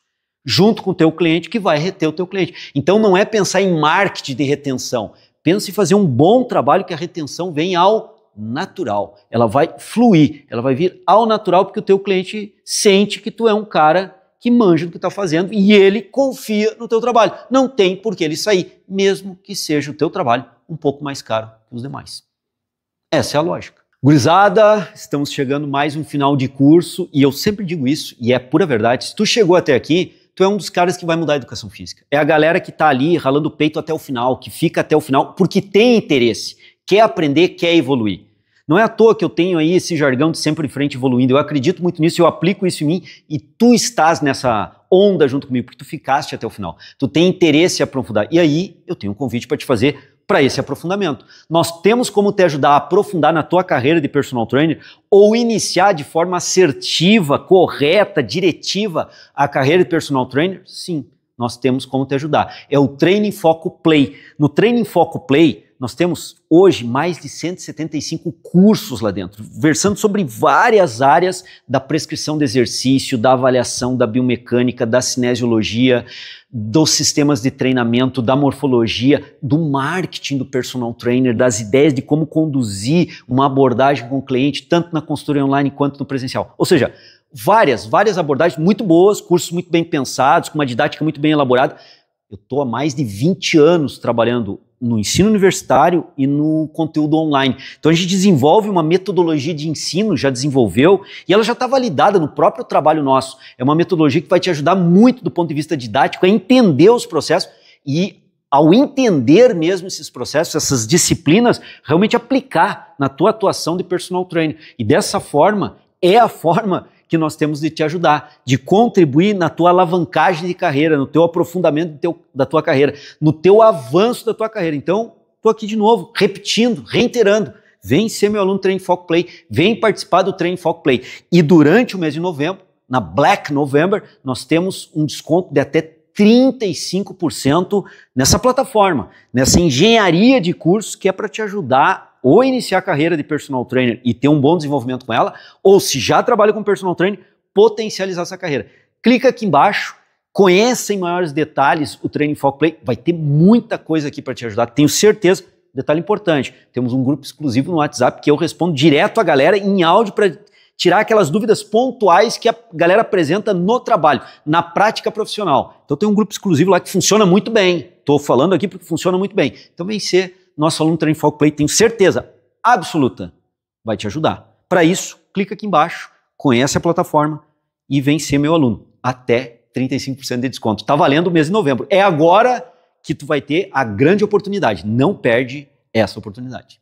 junto com o teu cliente que vai reter o teu cliente. Então não é pensar em marketing de retenção, Pensa em fazer um bom trabalho que a retenção vem ao natural. Ela vai fluir, ela vai vir ao natural porque o teu cliente sente que tu é um cara que manja do que está fazendo e ele confia no teu trabalho. Não tem por que ele sair, mesmo que seja o teu trabalho um pouco mais caro que os demais. Essa é a lógica. Gurizada, estamos chegando mais um final de curso e eu sempre digo isso e é pura verdade. Se tu chegou até aqui, tu é um dos caras que vai mudar a educação física. É a galera que está ali ralando o peito até o final, que fica até o final, porque tem interesse, quer aprender, quer evoluir. Não é à toa que eu tenho aí esse jargão de sempre em frente evoluindo. Eu acredito muito nisso, eu aplico isso em mim e tu estás nessa onda junto comigo, porque tu ficaste até o final. Tu tem interesse em aprofundar. E aí eu tenho um convite para te fazer para esse aprofundamento. Nós temos como te ajudar a aprofundar na tua carreira de personal trainer ou iniciar de forma assertiva, correta, diretiva a carreira de personal trainer? Sim, nós temos como te ajudar. É o Training Foco Play. No Training Foco Play, nós temos hoje mais de 175 cursos lá dentro, versando sobre várias áreas da prescrição de exercício, da avaliação da biomecânica, da cinesiologia, dos sistemas de treinamento, da morfologia, do marketing do personal trainer, das ideias de como conduzir uma abordagem com o cliente, tanto na consultoria online quanto no presencial. Ou seja, várias, várias abordagens muito boas, cursos muito bem pensados, com uma didática muito bem elaborada. Eu estou há mais de 20 anos trabalhando no ensino universitário e no conteúdo online. Então a gente desenvolve uma metodologia de ensino, já desenvolveu, e ela já está validada no próprio trabalho nosso. É uma metodologia que vai te ajudar muito do ponto de vista didático a entender os processos e ao entender mesmo esses processos, essas disciplinas, realmente aplicar na tua atuação de personal trainer. E dessa forma, é a forma que nós temos de te ajudar, de contribuir na tua alavancagem de carreira, no teu aprofundamento teu, da tua carreira, no teu avanço da tua carreira. Então, estou aqui de novo, repetindo, reiterando. Vem ser meu aluno Treino Foco Play, vem participar do Treino Foco Play. E durante o mês de novembro, na Black November, nós temos um desconto de até 35% nessa plataforma, nessa engenharia de cursos que é para te ajudar ou iniciar a carreira de personal trainer e ter um bom desenvolvimento com ela, ou se já trabalha com personal trainer, potencializar essa carreira. Clica aqui embaixo, conheça em maiores detalhes o Training Foco Play, vai ter muita coisa aqui para te ajudar, tenho certeza. Detalhe importante, temos um grupo exclusivo no WhatsApp que eu respondo direto a galera em áudio para tirar aquelas dúvidas pontuais que a galera apresenta no trabalho, na prática profissional. Então tem um grupo exclusivo lá que funciona muito bem. Estou falando aqui porque funciona muito bem. Então vem ser nosso aluno Treino Foco Play, tenho certeza absoluta, vai te ajudar. Para isso, clica aqui embaixo, conhece a plataforma e vem ser meu aluno. Até 35% de desconto. Está valendo o mês de novembro. É agora que tu vai ter a grande oportunidade. Não perde essa oportunidade.